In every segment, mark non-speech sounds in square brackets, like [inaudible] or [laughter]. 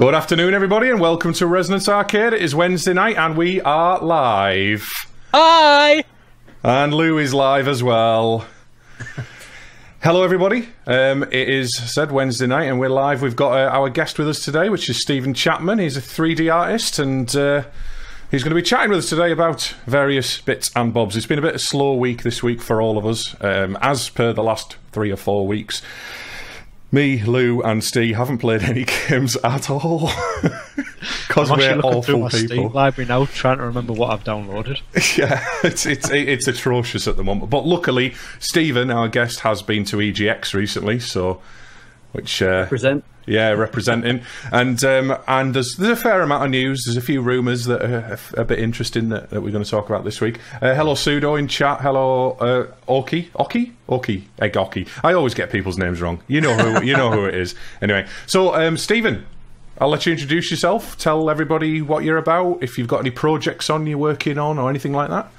Good afternoon, everybody, and welcome to Resonance Arcade. It is Wednesday night, and we are live. Hi! And Lou is live as well. [laughs] Hello, everybody. Um, it is said Wednesday night, and we're live. We've got uh, our guest with us today, which is Stephen Chapman. He's a 3D artist, and uh, he's going to be chatting with us today about various bits and bobs. It's been a bit of a slow week this week for all of us, um, as per the last three or four weeks. Me, Lou, and Steve haven't played any [laughs] games at all [laughs] because we're awful people. Steam library now, trying to remember what I've downloaded. [laughs] Yeah, it's it's it's atrocious at the moment. But luckily, Stephen, our guest, has been to EGX recently, so which uh, present. yeah, representing, and um, and there's there's a fair amount of news. There's a few rumours that are a, a bit interesting that, that we're going to talk about this week. Uh, hello, pseudo in chat. Hello, uh, Oki, Oki, Oki, Egg Oki. I always get people's names wrong. You know who you know who it is. Anyway, so um, Stephen. I'll let you introduce yourself. Tell everybody what you're about. If you've got any projects on you're working on or anything like that.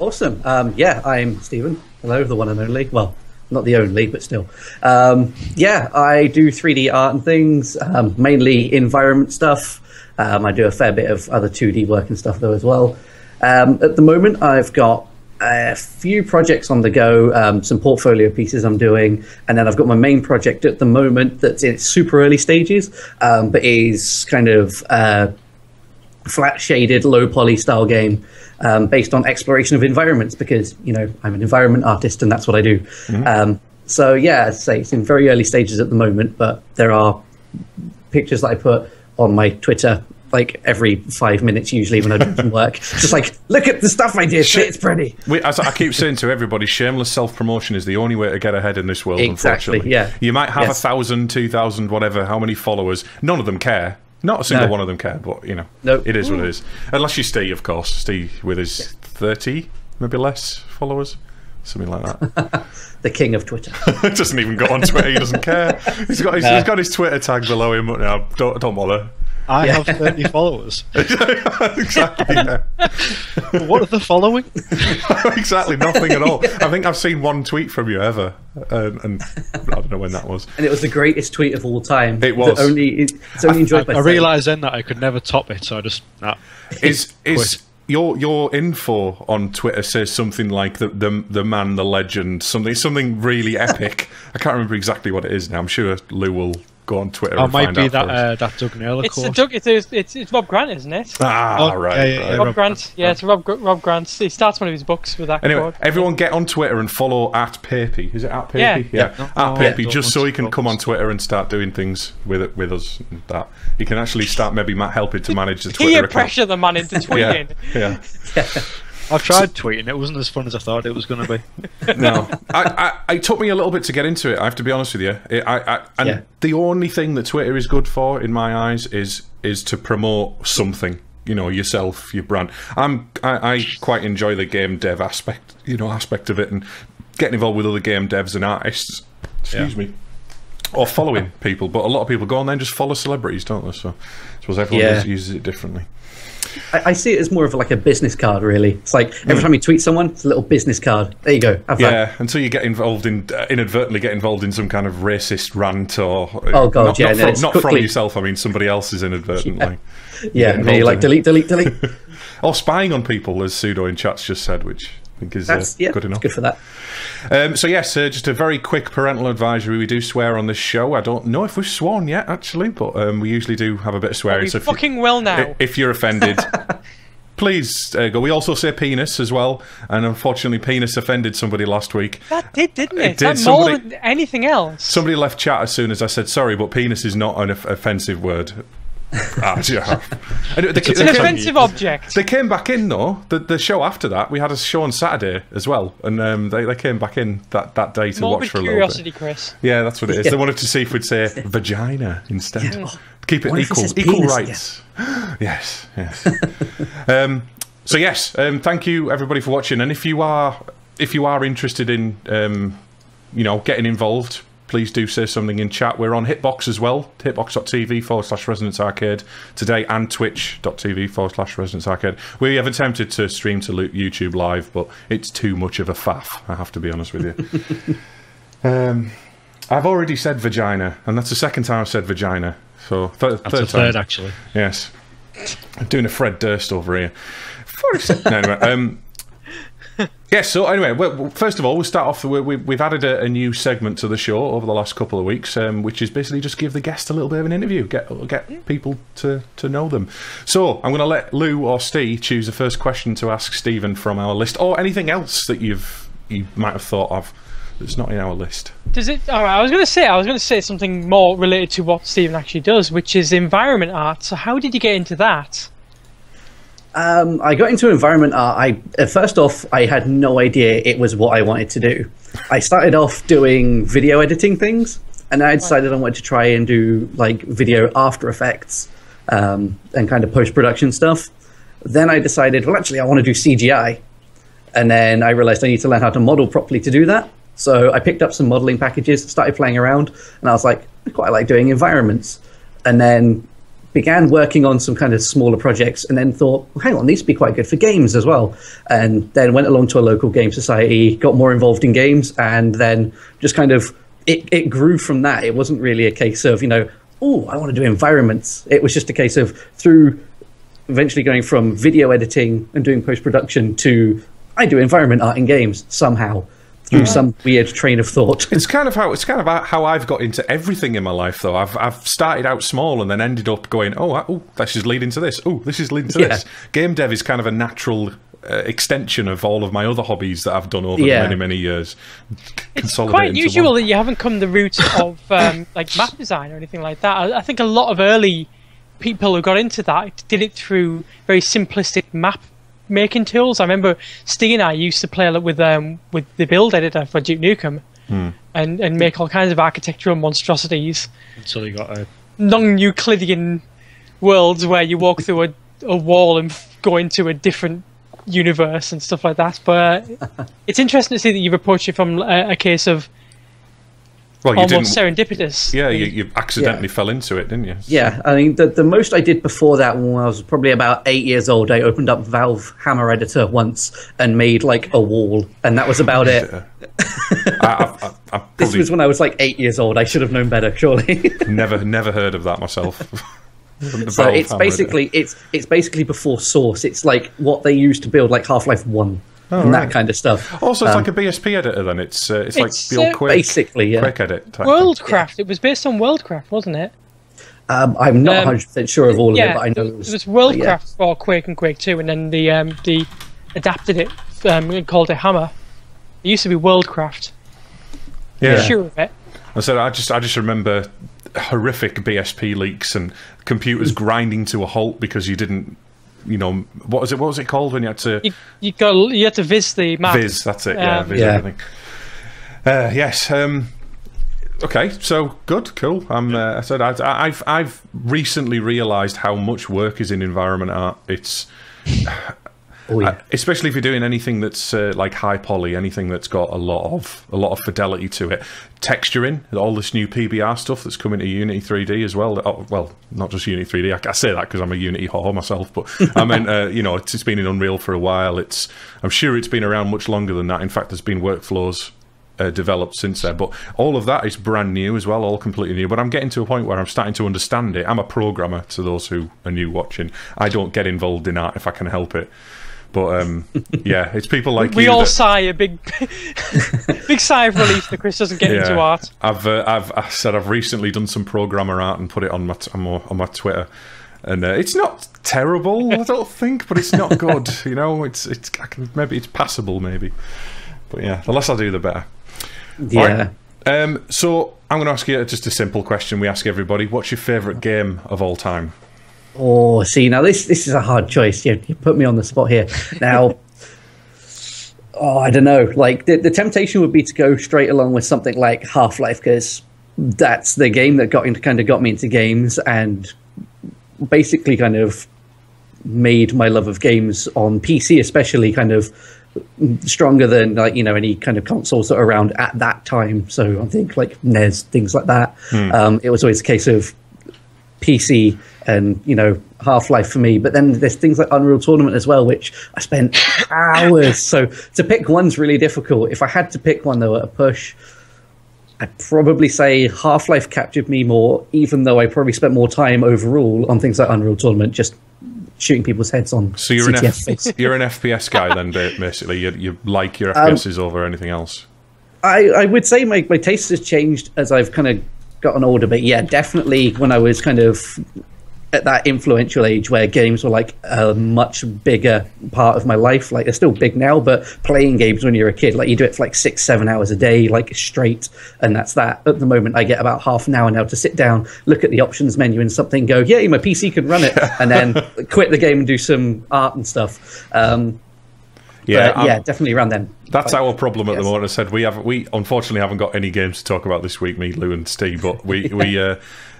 Awesome. Um, yeah, I'm Stephen. Hello, the one and only. Well, not the only, but still. Um, yeah, I do 3D art and things, um, mainly environment stuff. Um, I do a fair bit of other 2D work and stuff though as well. Um, at the moment, I've got a few projects on the go, um, some portfolio pieces I'm doing, and then I've got my main project at the moment that's in its super early stages, um, but is kind of uh, flat shaded, low poly style game um, based on exploration of environments because, you know, I'm an environment artist and that's what I do. Um, so, yeah, say it's in very early stages at the moment, but there are pictures that I put on my Twitter like every five minutes usually when I do some work. [laughs] Just like, look at the stuff I did, it's pretty. We, as I keep saying to everybody, shameless self promotion is the only way to get ahead in this world. Exactly, unfortunately, yeah. You might have a thousand, two thousand, whatever, how many followers. None of them care. Not a single No. one of them cared, but you know, No. it is what mm. it is. Unless you Steve, of course, Steve with his thirty, maybe less followers, something like that. [laughs] The king of Twitter. [laughs] doesn't even go on Twitter. He doesn't care. He's got his, [laughs] he's got his Twitter tag below him. But no, don't don't bother. I Yeah. have 30 [laughs] followers. [laughs] exactly. yeah. [laughs] what are the following? exactly nothing at all. I think I've seen one tweet from you ever, and, and I don't know when that was. and it was the greatest tweet of all time. It was. Only, it's only enjoyed I, by I realised then that I could never top it, so I just. Nah. Is is your your info on Twitter says something like the the the man, the legend, something something really epic. I can't remember exactly what it is now. I'm sure Lou will go on Twitter. I and might find be out that uh, that Doug Naylor It's, a course. Doug, it's, it's, it's Rob Grant, isn't it? ah Oh, right. yeah, yeah, right. yeah. Rob Rob Grant. Grant, Yeah, it's Rob, Rob Grant. He starts one of his books with that Anyway, quote. everyone get on Twitter and follow at Papey. Is it at Papey? Yeah. yeah. No, at no, Papey, don't just so want he can come on. Twitter and start doing things with it with us. And that he can actually start maybe ma- helping to manage the Twitter Peer account. pressure the man [laughs] into Yeah, tweeting. yeah. [laughs] I've tried tweeting, it wasn't as fun as I thought it was going to be. [laughs] No, I, I, it took me a little bit to get into it. I have to be honest with you. It, I, I, and Yeah. the only thing that Twitter is good for, in my eyes, is is to promote something. You know, yourself, your brand. I'm, I, I quite enjoy the game dev aspect. You know, aspect of it, and getting involved with other game devs and artists. Excuse Yeah. me. Or following people, but a lot of people go on there and just follow celebrities, don't they? So, I suppose everyone Yeah. uses- uses it differently. I, I see it as more of like a business card, really. It's like every time you tweet someone, it's a little business card. There you go. Have that. Yeah, until you get involved in uh, inadvertently get involved in some kind of racist rant or Oh, God, not, yeah, not, no, from, not from yourself. I mean somebody else is inadvertently Yeah, then you're like, delete, delete, delete. [laughs] or spying on people, as pseudo in chats just said, which I think is uh, yeah, good enough. Good for that. Um, so yes, uh, just a very quick parental advisory. We do swear on this show. I don't know if we've sworn yet, actually, but um, we usually do have a bit of swearing. We so if you- fucking will now. if you're offended, [laughs] please uh, go. We also say penis as well, and unfortunately, penis offended somebody last week. that did, didn't it? It did. That more than anything else. Somebody left chat as soon as I said sorry, but penis is not an off- offensive word. Ah, [laughs] yeah. And they, it's an they, came, offensive object. they came back in though. The, the show after that, we had a show on Saturday as well, and um, they, they came back in that, that day to Morbid watch for a curiosity, little bit. Chris. Yeah, that's what it is. Yeah. They wanted to see if we'd say vagina instead. Keep it What if it equal, says equal penis rights. [gasps] yes, yes. [laughs] um, so yes, um, thank you everybody for watching. And if you are if you are interested in um, you know getting involved, please do say something in chat. We're on Hitbox as well, hitbox.tv forward slash Resonance Arcade today, and twitch.tv forward slash Resonance Arcade. We have attempted to stream to YouTube live, but it's too much of a faff. I have to be honest with you. [laughs] um, I've already said vagina, and that's the second time I've said vagina So th- That's third a time. third, actually. Yes. I'm doing a Fred Durst over here. 40 [laughs] no, anyway, um, [laughs] yeah, so anyway, well, first of all, we'll start off. We, we've added a, a new segment to the show over the last couple of weeks, um, which is basically just give the guest a little bit of an interview, get get people to, to know them. So I'm going to let Lou or Steve choose the first question to ask Stephen from our list, or anything else that you've you might have thought of that's not in our list. Does it? All right. I was going to say. I was going to say something more related to what Stephen actually does, which is environment art. So how did you get into that? Um, I got into environment art. I uh, first off, I had no idea it was what I wanted to do. I started off doing video editing things, and I decided I wanted to try and do like video After Effects um, and kind of post production stuff. Then I decided, well, actually, I want to do CGI, and then I realized I need to learn how to model properly to do that. So I picked up some modeling packages, started playing around, and I was like, I quite like doing environments. And then began working on some kind of smaller projects and then thought, well, hang on, these would be quite good for games as well. And then went along to a local game society, got more involved in games, and then just kind of it, it grew from that. It wasn't really a case of, you know, oh, I want to do environments. It was just a case of through eventually going from video editing and doing post production to I do environment art in games somehow through some weird train of thought. It's kind of how it's kind of how I've got into everything in my life, though. I've I've started out small and then ended up going, oh, I- oh, this is leading to this. Oh, this is leading to Yeah. this. Game dev is kind of a natural uh, extension of all of my other hobbies that I've done over Yeah. many many years. It's quite into usual one. that you haven't come the route of um, [laughs] like map design or anything like that. I, I think a lot of early people who got into that did it through very simplistic map making tools. I remember Steve and I used to play a lot with um, with the build editor for Duke Nukem Hmm. and, and make all kinds of architectural monstrosities. So you got a non-Euclidean worlds where you walk through a, a wall and go into a different universe and stuff like that. But uh, [laughs] it's interesting to see that you've approached it from a, a case of Well, you almost didn't. serendipitous. Yeah, you, you accidentally Yeah. fell into it, didn't you? Yeah, I mean, the, the most I did before that when I was probably about eight years old, I opened up Valve Hammer Editor once and made like a wall, and that was about it. I, I've, I've, I've [laughs] This was when I was like eight years old. I should have known better, surely. [laughs] never never heard of that myself. [laughs] So Valve it's Hammer basically it's it's basically before Source. It's like what they used to build like Half Life One and right. that kind of stuff. Also, it's Um, like a BSP editor. Then it's uh, it's, like It's, the old uh, Quake, basically, yeah. Quake edit. Type thing. Worldcraft. It was based on Worldcraft, wasn't it? Um, I'm not Um, 100 percent sure of all of yeah, it, but I know it it was, was. it was but yeah. Worldcraft for Quake and Quake Two, and then the um, the adapted it um, and called it Hammer. It used to be Worldcraft. Yeah. Sure of it. I said I just I just remember horrific BSP leaks and computers [laughs] grinding to a halt because you didn't, you know, what was it? What was it called when you had to You you got you had to viz the map. viz? That's it. Yeah, Um, viz Yeah. everything. Uh, yes. Um, okay. So good. Cool. I'm. Uh, I said I, I've I've recently realised how much work is in environment art. It's Oh, yeah. Uh, especially if you're doing anything that's uh, like high poly, anything that's got a lot of a lot of fidelity to it. Texturing, all this new PBR stuff that's coming to Unity 3D as well. Oh, well, not just Unity 3D. I, I say that because I'm a Unity whore myself, but I mean, uh, you know, it's, it's been in Unreal for a while. It's I'm sure it's been around much longer than that. In fact, there's been workflows. Uh, developed since then, but all of that is brand new as well, all completely new. But I'm getting to a point where I'm starting to understand it. I'm a programmer. To those who are new watching, I don't get involved in art if I can help it. But um, [laughs] yeah, it's people like we you all that- sigh a big, [laughs] big sigh of relief that Chris doesn't get into art. I've uh, I've I said I've recently done some programmer art and put it on my t- on my, on my Twitter, and uh, it's not terrible, I don't think, but it's not good. You know, it's it's I can, maybe it's passable, maybe. But yeah, the less I do, the better. yeah. Right. Um, so I'm going to ask you just a simple question. We ask everybody: What's your favourite game of all time? Oh, see, now this this is a hard choice. You, you put me on the spot here. Now, [laughs] oh, I don't know. Like the, the temptation would be to go straight along with something like Half Life because that's the game that got into kind of got me into games and basically kind of made my love of games on PC, especially kind of stronger than like you know any kind of consoles that were around at that time. So I think like NES, things like that. Um, it was always a case of PC and you know Half Life for me. But then there's things like Unreal Tournament as well, which I spent hours. So to pick one's really difficult. If I had to pick one though at a push, I'd probably say Half Life captured me more, even though I probably spent more time overall on things like Unreal Tournament, just shooting people's heads on. So you're an F- you're an FPS guy then, basically. You, you like your Um, FPSs over anything else. I, I would say my, my taste has changed as I've kind of gotten older, but yeah, definitely when I was kind of at that influential age where games were like a much bigger part of my life. Like they're still big now, but playing games when you're a kid, like you do it for like six, seven hours a day, like straight, and that's that. At the moment, I get about half an hour now to sit down, look at the options menu and something, go, yeah, my PC can run it, and then [laughs] quit the game and do some art and stuff. Um, Yeah, but yeah, definitely around then. That's Like, our problem at the moment. I said we have we unfortunately haven't got any games to talk about this week. Me, Lou, and Steve, but we [laughs] we uh,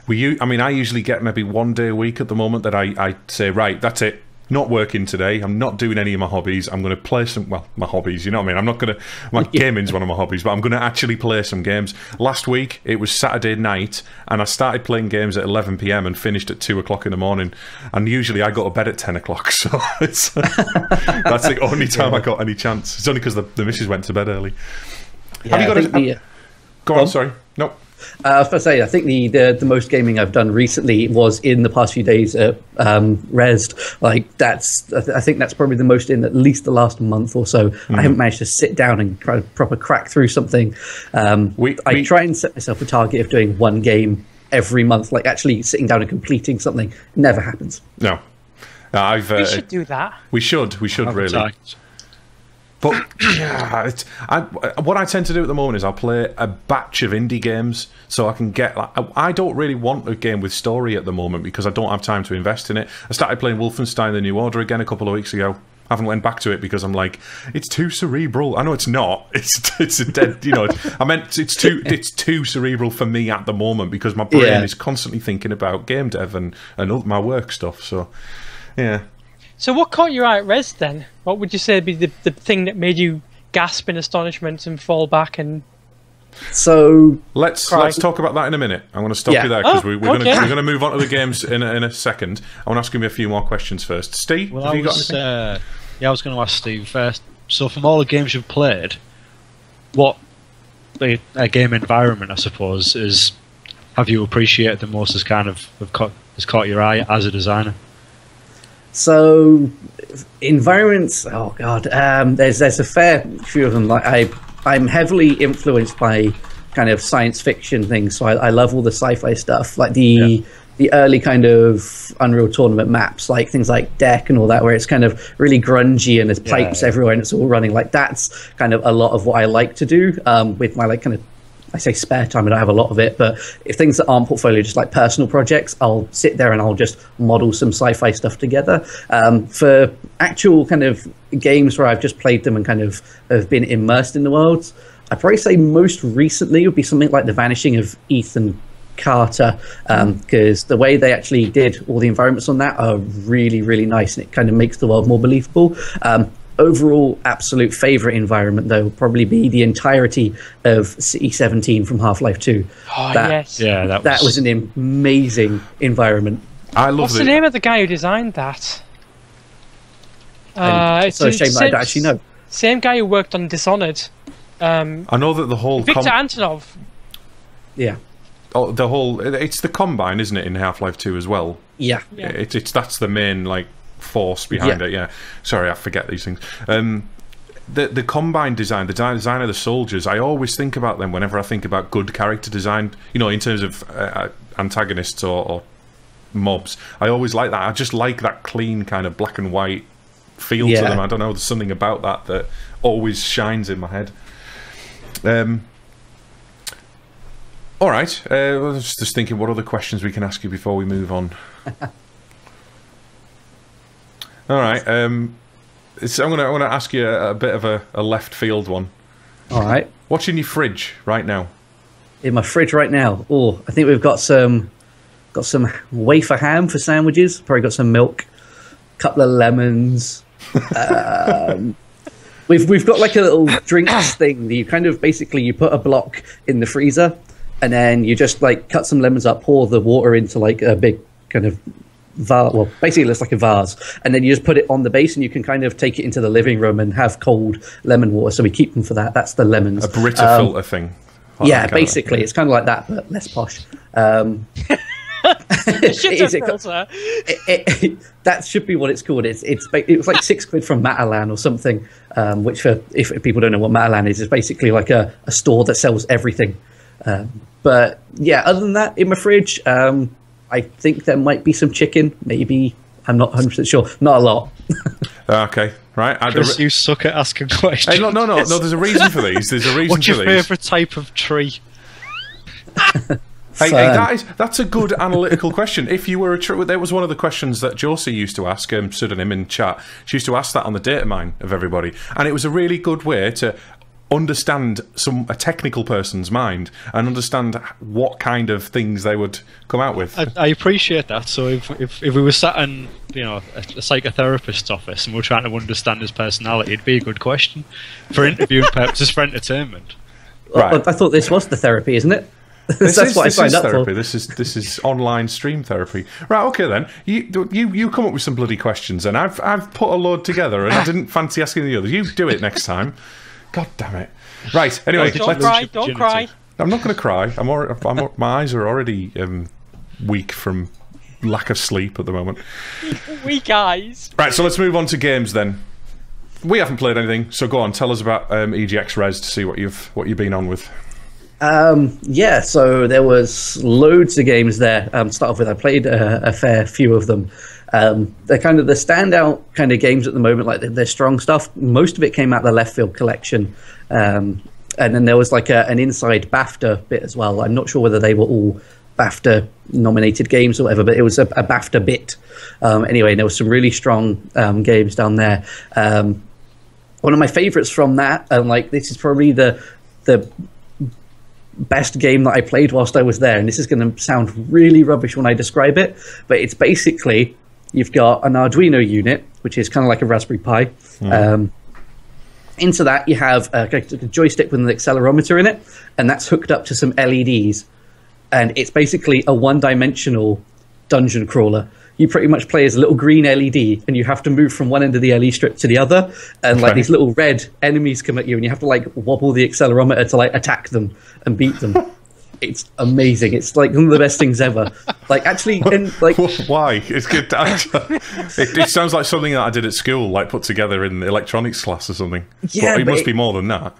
we. I mean, I usually get maybe one day a week at the moment that I I say right, that's it. Not working today. I'm not doing any of my hobbies. I'm going to play some. Well, my hobbies. You know what I mean. I'm not going to. My gaming's one of my hobbies, but I'm going to actually play some games. Last week it was Saturday night, and I started playing games at 11 p.m. and finished at two o'clock in the morning. And usually I go to bed at 10 o'clock, [laughs] so it's, that's the only time I got any chance. It's only because the, the missus went to bed early. Yeah, you got a- the, uh, Go on, sorry. No. Uh, I was going to say, I think the, the the most gaming I've done recently was in the past few days at um, Rezzed. Like that's, I, th- I think that's probably the most in at least the last month or so. Mm-hmm. I haven't managed to sit down and try to proper crack through something. Um, We- I we- try and set myself a target of doing one game every month, like actually sitting down and completing something. Never happens. No. Uh, I've. Uh, We should do that. We should. We should really. Advertise. But yeah, it's, I, what I tend to do at the moment is I'll play a batch of indie games so I can get. Like, I, I don't really want a game with story at the moment because I don't have time to invest in it. I started playing Wolfenstein: The New Order again a couple of weeks ago. I haven't went back to it because I'm like, it's too cerebral. I know it's not. [laughs] It's it's a dead. You know, I meant it's too it's too cerebral for me at the moment because my brain Yeah. is constantly thinking about game dev and and my work stuff. So, yeah. So, what caught your eye at Res then? What would you say would be the, the thing that made you gasp in astonishment and fall back and So Let's Cry. let's talk about that in a minute. I'm going to stop Yeah. you there because Oh, we, we're going to okay. we're going to move on to the games in a, in a second. I want to ask you a few more questions first. Steve, Well, have I you got was, anything? uh, yeah, I was going to ask Steve first. So, from all the games you've played, what the a game environment, I suppose, is have you appreciated the most? As kind of have caught, has caught your eye as a designer? So environments. Oh god, um, there's there's a fair few of them. Like I, I'm heavily influenced by kind of science fiction things. So I, I love all the sci-fi stuff, like the the early kind of Unreal Tournament maps, like things like Deck and all that, where it's kind of really grungy and there's pipes yeah. everywhere and it's all running. Like that's kind of a lot of what I like to do um, with my like kind of I say spare time, I don't have a lot of it, but if things that aren't portfolio, just like personal projects, I'll sit there and I'll just model some sci-fi stuff together. Um, for actual kind of games where I've just played them and kind of have been immersed in the worlds, I'd probably say most recently would be something like The Vanishing of Ethan Carter, because the way they actually did all the environments on that are really, really nice, and it kind of makes the world more believable. Um, overall, absolute favorite environment though would probably be the entirety of City 17 from Half Life 2. oh That- yes, Yeah, that was, That was an amazing environment. I love What's the name of the guy who designed that? Uh, it's so a the shame that I don't actually know. Same guy who worked on Dishonored. Um, I know that the whole Viktor com- Antonov. Yeah, oh, the whole it's the combine, isn't it, in Half Life Two as well? yeah. Yeah. It's it's that's the main like force behind Yeah. it. Yeah. Sorry, I forget these things. Um, the the combine design, the design of the soldiers, I always think about them whenever I think about good character design. You know, in terms of uh, antagonists or, or mobs, I always like that. I just like that clean kind of black and white feel to them. I don't know. There's something about that that always shines in my head. Um. All right. Uh, I was just thinking, what other questions we can ask you before we move on. [laughs] All right. Um, so I'm gonna I'm gonna ask you a, a bit of a, a left field one. All right. What's in your fridge right now? In my fridge right now. Oh, I think we've got some got some wafer ham for sandwiches. Probably got some milk, a couple of lemons. [laughs] um, we've we've got like a little drinks [coughs] thing that you kind of basically you put a block in the freezer and then you just like cut some lemons up, pour the water into like a big kind of vase. Well, basically it looks like a vase, and then you just put it on the base, and you can kind of take it into the living room and have cold lemon water. So we keep them for that. That's the lemons. A Brita Um, filter thing. Like yeah, that kind of- basically, it's kind of like that, but less posh. Um, [laughs] [laughs] it- filter. it, it, [laughs] that should be what it's called. It's it's it was like six quid from Matalan or something. Um, which for if people don't know what Matalan is, is basically like a, a store that sells everything. Um, but yeah, other than that, in my fridge, um, I think there might be some chicken. Maybe I'm not 100 percent sure. Not a lot. [laughs] Okay, right. I- Chris, you suck at asking questions. Hey, no, no, no, no. There's a reason for these. There's a [laughs] reason What's for your these. favourite type of tree? Hey, hey, that is that's a good analytical question. If you were a tree, that was one of the questions that Josie used to ask um, pseudonym in chat. She used to ask that on the data mine of everybody, and it was a really good way to understand some a technical person's mind and understand what kind of things they would come out with. I, I appreciate that. So if, if if we were sat in you know a, a psychotherapist's office and we are trying to understand his personality, it'd be a good question for [laughs] interviewing purposes for entertainment. Right. I, I thought this was the therapy, isn't it? [laughs] This That's is, what this I signed is up therapy. for. This is this is online stream therapy. Right, okay then. You you you come up with some bloody questions, and I've I've put a load together, and I didn't fancy asking the others. You do it next time. God damn it. Right. Anyway, Don't Don't let's, cry, don't cry. I'm not going to cry. I'm, already, I'm my eyes are already um, weak from lack of sleep at the moment. [laughs] We guys. Right, so let's move on to games then. We haven't played anything, so go on. Tell us about um, EGX Res to see what you've what you've been on with. Um, yeah, so there was loads of games there. Um, start off with, I played a, a fair few of them. Um, they're kind of the standout kind of games at the moment. Like they're, strong stuff. Most of it came out the left field collection, um, and then there was like a, an inside BAFTA bit as well. I'm not sure whether they were all BAFTA nominated games or whatever, but it was a, a BAFTA bit. Um, anyway, there was some really strong um, games down there. Um, one of my favorites from that, and like this is probably the the best game that I played whilst I was there, and this is going to sound really rubbish when I describe it, but it's basically you've got an Arduino unit, which is kind of like a Raspberry Pi. Um, into that, you have a, a joystick with an accelerometer in it, and that's hooked up to some LEDs. And it's basically a one dimensional dungeon crawler. You pretty much play as a little green LED, and you have to move from one end of the LED strip to the other. And like these little red enemies come at you, and you have to like wobble the accelerometer to like attack them and beat them. [laughs] it's amazing. It's like one of the best things ever. Like actually, [laughs] and like Why? It's good. To, [laughs] it, it sounds like something that I did at school, like put together in the electronics class or something. Yeah, but it but must it- be more than that.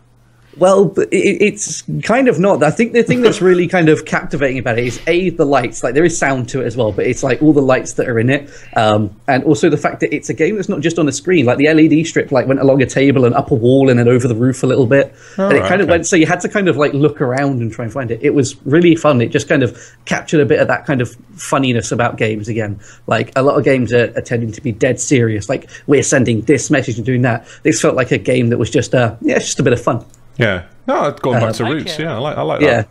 Well, it, it's kind of not. I think the thing that's really kind of captivating about it is a the lights. Like there is sound to it as well, but it's like all the lights that are in it, um, and also the fact that it's a game that's not just on a screen. Like the LED strip, like went along a table and up a wall and then over the roof a little bit, and it right, kind of okay. went. So you had to kind of like look around and try and find it. It was really fun. It just kind of captured a bit of that kind of funniness about games again. Like a lot of games are, are tending to be dead serious. Like we're sending this message and doing that. This felt like a game that was just uh yeah, it's just a bit of fun. Yeah. No, going back to roots. it. Yeah, I like. I like Yeah. that.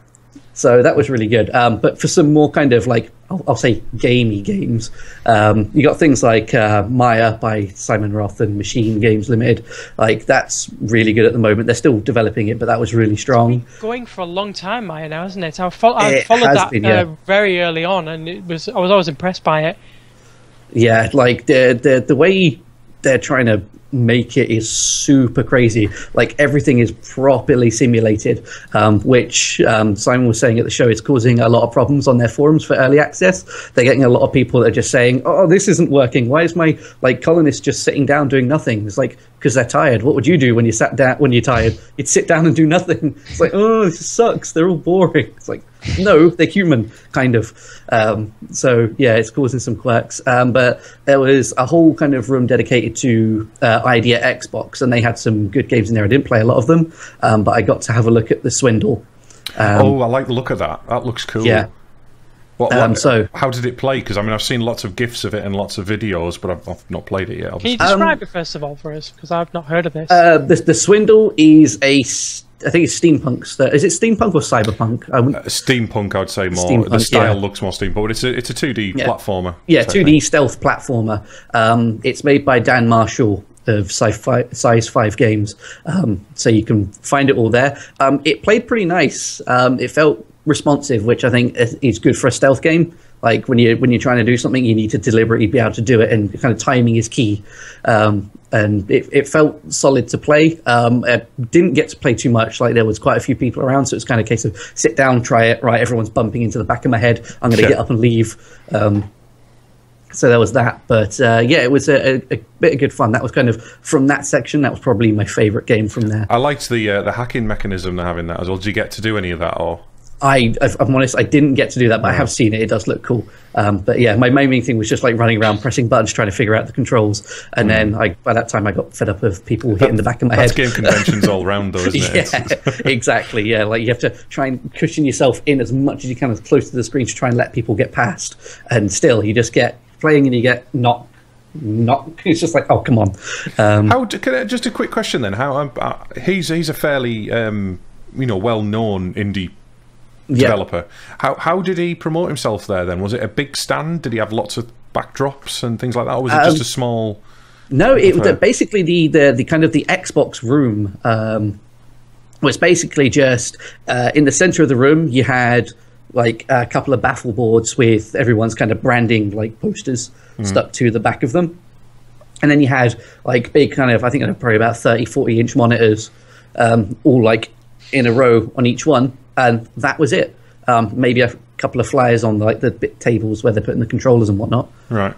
So that was really good. Um, but for some more kind of like, I'll, I'll say gamey games, um, you got things like uh, Maia by Simon Roth and Machine Games Limited. Like that's really good at the moment. They're still developing it, but that was really strong. Going for a long time, Maia, now, isn't it? I, fo- I It followed has that been, yeah. uh, very early on, and it was I was always impressed by it. Yeah, like the the the way they're trying to make it is super crazy. Like everything is properly simulated, um, which um, Simon was saying at the show is causing a lot of problems on their forums for early access. They're getting a lot of people that are just saying, "Oh, this isn't working. Why is my like colonist just sitting down doing nothing?" It's like because they're tired. What would you do when you sat down when you're tired? You'd sit down and do nothing. [laughs] It's like, oh, this sucks. They're all boring. It's like, no, they're human, kind of. Um, so yeah, it's causing some quirks. Um, but there was a whole kind of room dedicated to uh, ID at Xbox, and they had some good games in there. I didn't play a lot of them, um, but I got to have a look at the Swindle. Um, oh, I like the look of that. That looks cool. Yeah. What, Um, what- so- how did it play? Because I mean, I've seen lots of gifs of it and lots of videos, but I've, I've not played it yet. Can you Obviously. describe it first of all for us? Because I've not heard of this. uh, the, the Swindle is a I think it's steampunk. Is it steampunk or cyberpunk? I wouldn't- steampunk, I'd say more. Steampunk, the style yeah. looks more steampunk, but it's a it's a two D Yeah. platformer. Yeah, 2D stealth platformer. Um, it's made by Dan Marshall of Size 5 Games, um, so you can find it all there. Um, it played pretty nice. Um, it felt responsive, which I think is, good for a stealth game. Like when you when you're trying to do something, you need to deliberately be able to do it, and kind of timing is key. Um, and it, it felt solid to play. Um, I didn't get to play too much. Like there was quite a few people around, so it's kind of a case of sit down, try it. Right, everyone's bumping into the back of my head. I'm going to Yeah. get up and leave. So there was that. But uh, yeah, it was a, a, bit of good fun. That was kind of from that section. That was probably my favourite game from there. I liked the uh, the hacking mechanism they're having that as well. Did you get to do any of that or? I, I'm honest, I didn't get to do that, but I have seen it. It does look cool. Um, but yeah, my main thing was just like running around, pressing buttons, trying to figure out the controls. And then I, by that time, I got fed up of people hitting the back of my head. game conventions all round though, [laughs] isn't it? yeah, exactly. Yeah, like you have to try and cushion yourself in as much as you can, as close to the screen to try and let people get past. And still, you just get playing and you get not, not. [laughs] It's just like, oh, come on. Um, How can I, just a quick question then? How um, uh, he's he's a fairly um, you know well known indie yeah. developer. How how did he promote himself there then? Was it a big stand? Did he have lots of backdrops and things like that, or was it just Um, a small? No, it was basically the, the the kind of the Xbox room um, was basically just uh, in the center of the room. You had like a couple of baffle boards with everyone's kind of branding like posters stuck to the back of them, and then you had like big kind of I think probably about 30, 40 inch monitors, um, all like in a row on each one, and that was it. Um, maybe a couple of flyers on like the bit tables where they're putting the controllers and whatnot. Right.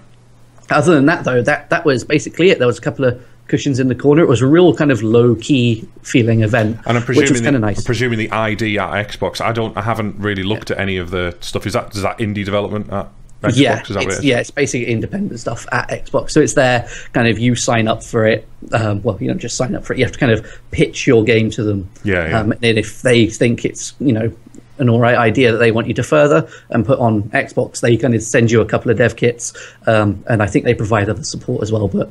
Other than that, though, that that was basically it. There was a couple of cushions in the corner. It was a real kind of low key feeling event, And I'm which presuming was kind of nice. I'm presuming the ID at Xbox. I don't. I haven't really looked at any of the stuff. Is that is that indie development at Xbox? yeah, is that it's, it yeah, it's basically independent stuff at Xbox. So it's there, kind of you sign up for it. Um, well, you don't just sign up for it. You have to kind of pitch your game to them. Yeah, yeah. Um, and if they think it's you know an all right idea that they want you to further and put on Xbox, they kind of send you a couple of dev kits, um, and I think they provide other support as well. But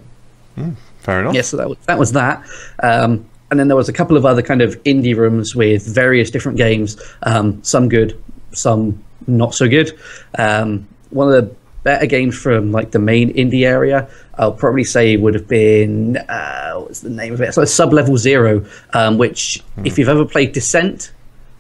Fair enough. yeah, so that was that. Was that. Um, and then there was a couple of other kind of indie rooms with various different games, um, some good, some not so good. Um, one of the better games from like the main indie area, I'll probably say would have been uh, what's the name of it? So Sublevel Zero, um, which if you've ever played Descent,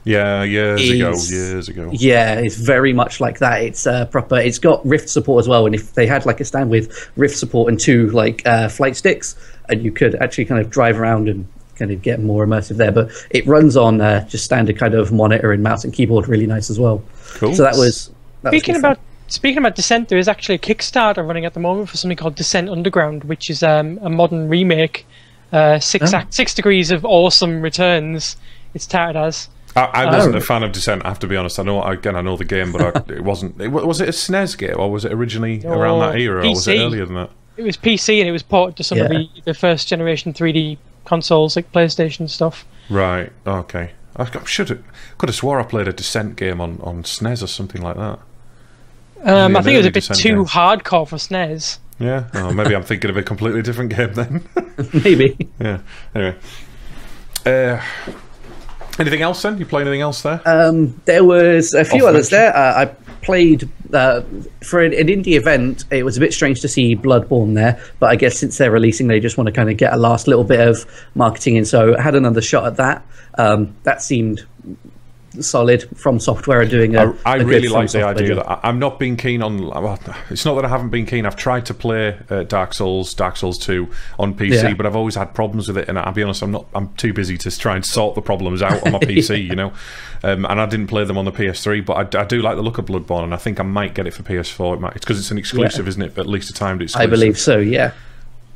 Yeah, years ago. Years ago. yeah, it's very much like that. It's uh, proper. It's got Rift support as well. And if they had like a stand with Rift support and two like uh, flight sticks, and you could actually kind of drive around and kind of get more immersive there. But it runs on uh, just standard kind of monitor and mouse and keyboard, really nice as well. Cool. So that was. That was Speaking good fun. about speaking about Descent, there is actually a Kickstarter running at the moment for something called Descent Underground, which is um, a modern remake. Uh, six Oh. ac- six degrees of awesome returns. It's touted as. I, I wasn't Oh. a fan of Descent. I have to be honest. I know again. I know the game, but I, it wasn't. It, was it a SNES game or was it originally around that era, or was it earlier than that? It was PC and it was ported to some of the, the first generation 3D consoles like PlayStation stuff. Right. Okay. I, I should have, could have swore I played a Descent game on, on SNES or something like that. Um, I think it was a bit Descent too games. hardcore for SNES. Yeah. Oh, maybe I'm thinking of a completely different game then. [laughs] maybe. [laughs] yeah. Anyway. Uh, anything else then? You play anything else there? Um, there was a few Off others mention. there. Uh, I played uh, for an, an indie event. It was a bit strange to see Bloodborne there, but I guess since they're releasing, they just want to kind of get a last little bit of marketing in. So I had another shot at that. Um, that seemed solid From Software are doing a, I, I a really like the idea job. that I'm not being keen on. Well, it's not that I haven't been keen. I've tried to play uh, Dark Souls, Dark Souls Two on PC, Yeah. but I've always had problems with it. And I'll be honest, I'm not. I'm too busy to try and sort the problems out on my [laughs] PC. You know, um, and I didn't play them on the PS3, but I, I do like the look of Bloodborne, and I think I might get it for PS4. It might, it's because it's an exclusive, isn't it? At least a timed I believe so. Yeah.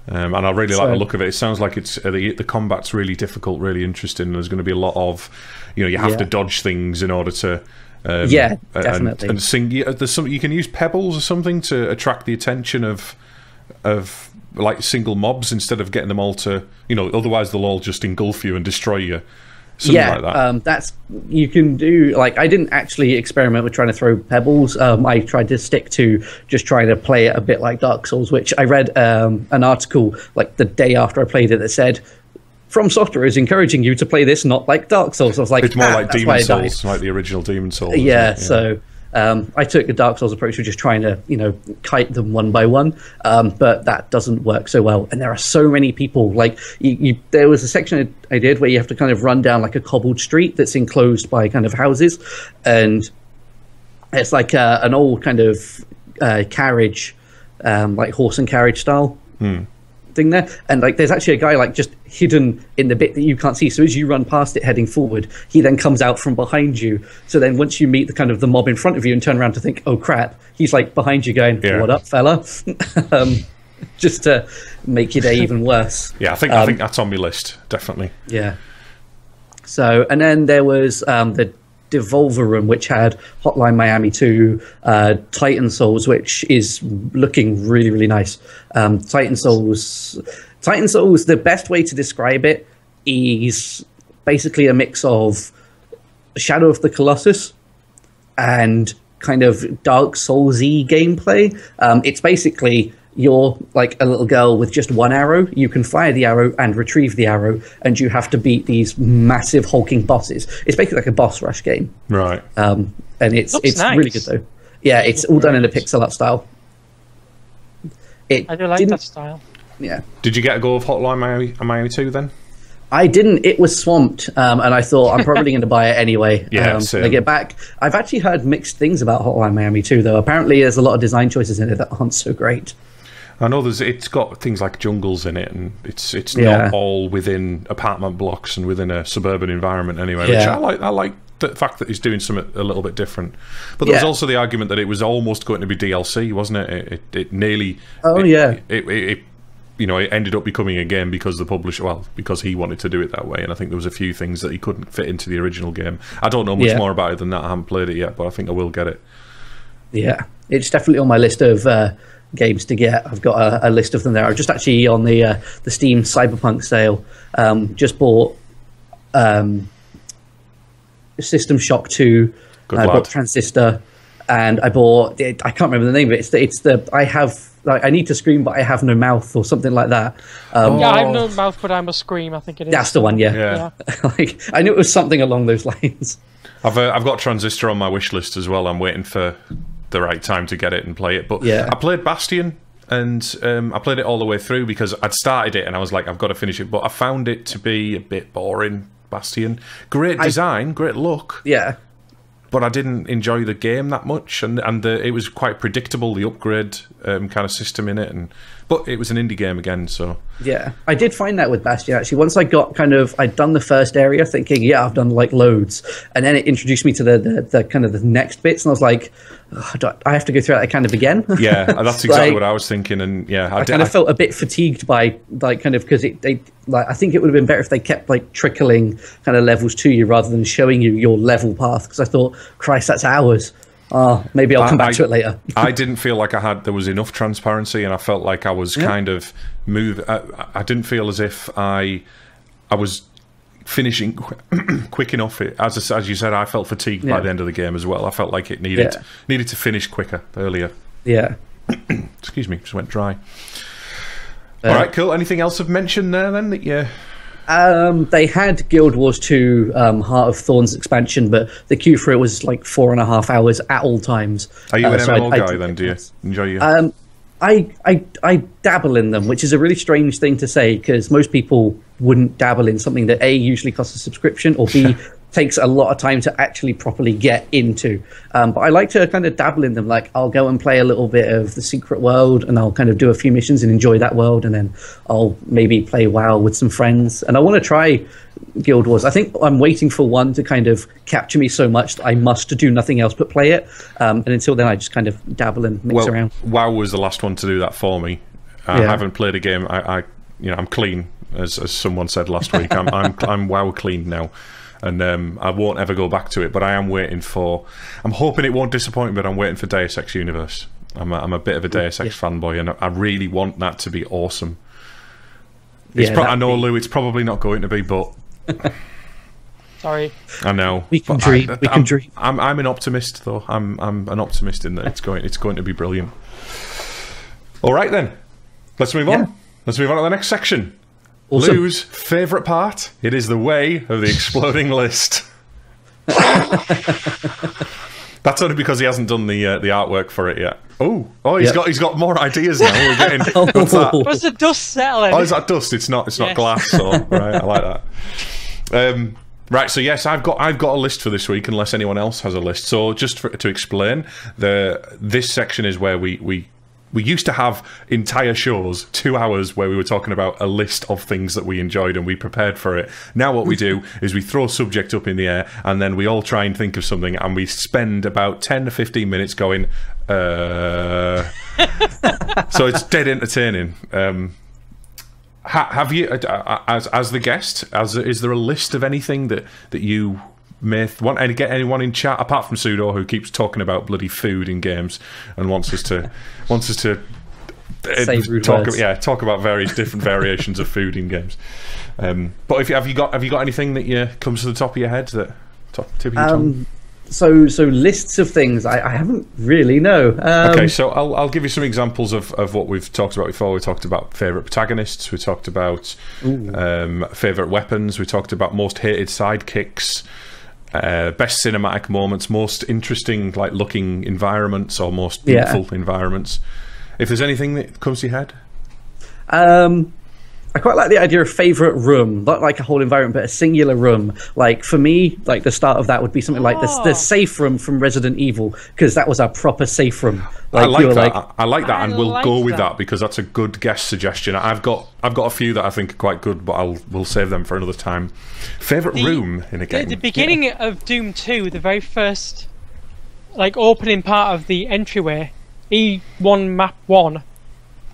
Um, and I really like So- the look of it. It sounds like it's uh, the the combat's really difficult, really interesting. There's going to be a lot of, you know, you have Yeah. to dodge things in order to. Um, Yeah, and- definitely. And, sing. There's some you can use pebbles or something to attract the attention of of like single mobs instead of getting them all to you know. Otherwise, they'll all just engulf you and destroy you. Something yeah, like that. Um, that's you can do. Like, I didn't actually experiment with trying to throw pebbles. Um, I tried to stick to just trying to play it a bit like Dark Souls, which I read um, an article like the day after I played it that said. From Software is encouraging you to play this not like Dark Souls. I was like, it's more "Ah, like that's why I Demon. Souls, like the original Demon's Souls. isn't Yeah, so um, I took the Dark Souls approach of just trying to, you know, kite them one by one, um, but that doesn't work so well. And there are so many people. Like, you, you, there was a section I did where you have to kind of run down like a cobbled street that's enclosed by kind of houses, and It's like uh, an old kind of uh, carriage, um, like horse and carriage style thing there. And like, there's actually a guy like just hidden in the bit that you can't see. So as you run past it heading forward, he then comes out from behind you. So then once you meet the kind of the mob in front of you and turn around to think, oh crap, he's like behind you going, Yeah. what up, fella? [laughs] um, just to make your day even worse. [laughs] Yeah, I think I Um, think that's on my list definitely. Yeah. So, and then there was um, the Devolver Room, which had Hotline Miami 2, uh, Titan Souls, which is looking really, really nice. Um, Titan Souls, Titan Souls, the best way to describe it is basically a mix of Shadow of the Colossus and kind of Dark Souls Soulsy gameplay. Um, it's basically you're like a little girl with just one arrow. You can fire the arrow and retrieve the arrow, and you have to beat these massive hulking bosses. It's basically like a boss rush game, Right. um, and it's Looks it's nice. really good though. Yeah, it's all done in a pixel art style. It I do like didn't- that style. Yeah. Did you get a go of Hotline Miami, Miami 2 then? I didn't. It was swamped, um, and I thought I'm probably going to buy it anyway. [laughs] Yeah, um, same. when I get back. I've actually heard mixed things about Hotline Miami 2, though. Apparently, there's a lot of design choices in it that aren't so great. I know there's it's got things like jungles in it, and it's it's Yeah. not all within apartment blocks and within a suburban environment anyway. Which I like. I like the fact that he's doing something a little bit different. But there was also the argument that it was almost going to be DLC, wasn't it? It, it, it nearly. Oh, it- yeah. It, it, it you know it ended up becoming a game because the publisher well because he wanted to do it that way and i think there was a few things that he couldn't fit into the original game i don't know much Yeah. more about it than that i haven't played it yet but i think i will get it Yeah, it's definitely on my list of uh, games to get. I've got a, a list of them there. I've just actually on the uh, the Steam Cyberpunk sale. Um, just bought um, System Shock Two. Good I lad. bought Transistor, and I bought. I can't remember the name of it. It's the, it's the I have. Like, I need to scream, but I have no mouth, or something like that. Um, Yeah, I have no mouth, but I must scream. I think it is. That's the one, yeah. yeah, [laughs] like I knew it was something along those [laughs] lines. I've uh, I've got Transistor on my wish list as well. I'm waiting for the right time to get it and play it. But Yeah. I played Bastion and um, I played it all the way through because I'd started it and I was like, I've got to finish it. But I found it to be a bit boring. Bastion, great design, great look, Yeah, but I didn't enjoy the game that much, and and the, it was quite predictable the upgrade um, kind of system in it, and but it was an indie game again, so Yeah, I did find that with Bastion actually. Once I got kind of, I'd done the first area, thinking, yeah, I've done like loads, and then it introduced me to the the, the kind of the next bits, and I was like, "Ugh, I have to go through that kind of again. yeah, [laughs] that's exactly Like- what I was thinking, and yeah, I, I did, kind of I- felt a bit fatigued by like kind of because it they like I think it would have been better if they kept like trickling kind of levels to you rather than showing you your level path because I thought Christ that's hours. Oh, maybe I'll come back I- to it later. I [laughs] didn't feel like I had there was enough transparency, and I felt like I was kind of move. I, I didn't feel as if I I was finishing qu- [clears throat] quick enough. It- As as you said, I felt fatigued by the end of the game as well. I felt like it needed Yeah. needed to finish quicker earlier. Yeah. [clears throat] Excuse me, just went dry. Uh, All right, cool. Anything else I've mentioned there then that you? Um, they had Guild Wars 2 um, Heart of Thorns expansion, but the queue for it was like four and a half hours at all times. Are you Uh, an so MMO I guy did then? Do you enjoy your? Um, I, I, I dabble in them, which is a really strange thing to say because most people wouldn't dabble in something that A, usually costs a subscription, or B, [laughs] takes a lot of time to actually properly get into. Um, but I like to kind of dabble in them. Like, I'll go and play a little bit of the secret world and I'll kind of do a few missions and enjoy that world. And then I'll maybe play WoW with some friends. And I want to try Guild Wars. I think I'm waiting for one to kind of capture me so much that I must do nothing else but play it. Um, and until then, I just kind of dabble and mix well, around. WoW was the last one to do that for me. I Yeah. haven't played a game. I, I, you know, I'm clean, as, as someone said last week. I'm, I'm, I'm WoW clean now, and um, I won't ever go back to it. But I am waiting for. I'm hoping it won't disappoint, but I'm waiting for Deus Ex Universe. I'm a, I'm a bit of a Deus Ex fanboy, and I really want that to be awesome. It's Yeah, pro- I know, be- Lou. It's probably not going to be, but Sorry. I know. We can dream, I, we can I'm, dream. I'm, I'm an optimist, though. I'm, I'm an optimist in that it's going, it's going to be brilliant. All right, then. Let's move on. Let's move on to the next section. Awesome. Lou's favourite part. It is the way of the exploding list. [laughs] That's only because he hasn't done the uh, the artwork for it yet. Oh, oh, he's Yep. got he's got more ideas now. We're getting [laughs] what's that? Was the dust settling? Oh, is that dust? It's not. It's not Yes. glass. So [laughs] right, I like that. Um, Right, so yes, I've got I've got a list for this week, unless anyone else has a list. So just for, to explain, the this section is where we we we used to have entire shows, two hours, where we were talking about a list of things that we enjoyed and we prepared for it. Now what we do [laughs] is we throw a subject up in the air and then we all try and think of something and we spend about ten to fifteen minutes going. Uh... [laughs] so it's dead entertaining. Um, Ha- have you, uh, as as the guest, as is there a list of anything that that you may th- want to get anyone in chat apart from Sudo who keeps talking about bloody food in games and wants us to [laughs] wants us to uh, talk words. yeah talk about various different variations of food in games. Um, but if you, have you got have you got anything that you comes to the top of your head that top tip of your? Um, so so lists of things. I, I haven't really no. Um, Okay, so I'll, I'll give you some examples of, of what we've talked about before. We talked about favourite protagonists, we talked about um, favourite weapons, we talked about most hated sidekicks, uh, best cinematic moments, most interesting like looking environments or most Yeah. beautiful environments. If there's anything that comes to your head, Um, I quite like the idea of favorite room, not like a whole environment, but a singular room. Like for me, like the start of that would be something like this: the Oh. safe room from Resident Evil, because that was our proper safe room. I like were that. I I like that, I and we'll like go with that. that because that's a good guest suggestion. I've got I've got a few that I think are quite good, but I'll we'll save them for another time. Favorite The- room in a game. the beginning of Doom 2, the very first, like opening part of the entryway, E1 map 1,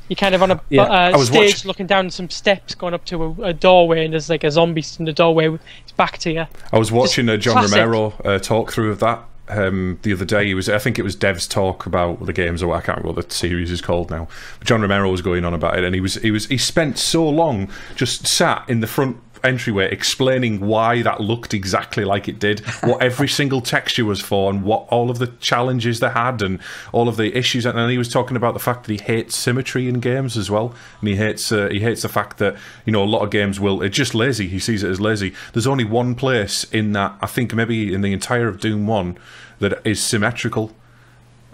you're kind of on a Yeah. uh, stage looking down some steps going up to a, a doorway, and there's like a zombie in the doorway It's back to you. I was watching a John classic. Romero uh, talk through of that um, the other day. He was, I think it was Dev's talk about the games, or I can't remember what the series is called now. But John Romero was going on about it, and he was, he was, he spent so long just sat in the front entryway explaining why that looked exactly like it did, [laughs] what every single texture was for, and what all of the challenges they had, and all of the issues. And then he was talking about the fact that he hates symmetry in games as well, and he hates uh, he hates the fact that you know a lot of games will it's just lazy. He sees it as lazy. There's only one place in that I think maybe in the entire of Doom One that is symmetrical,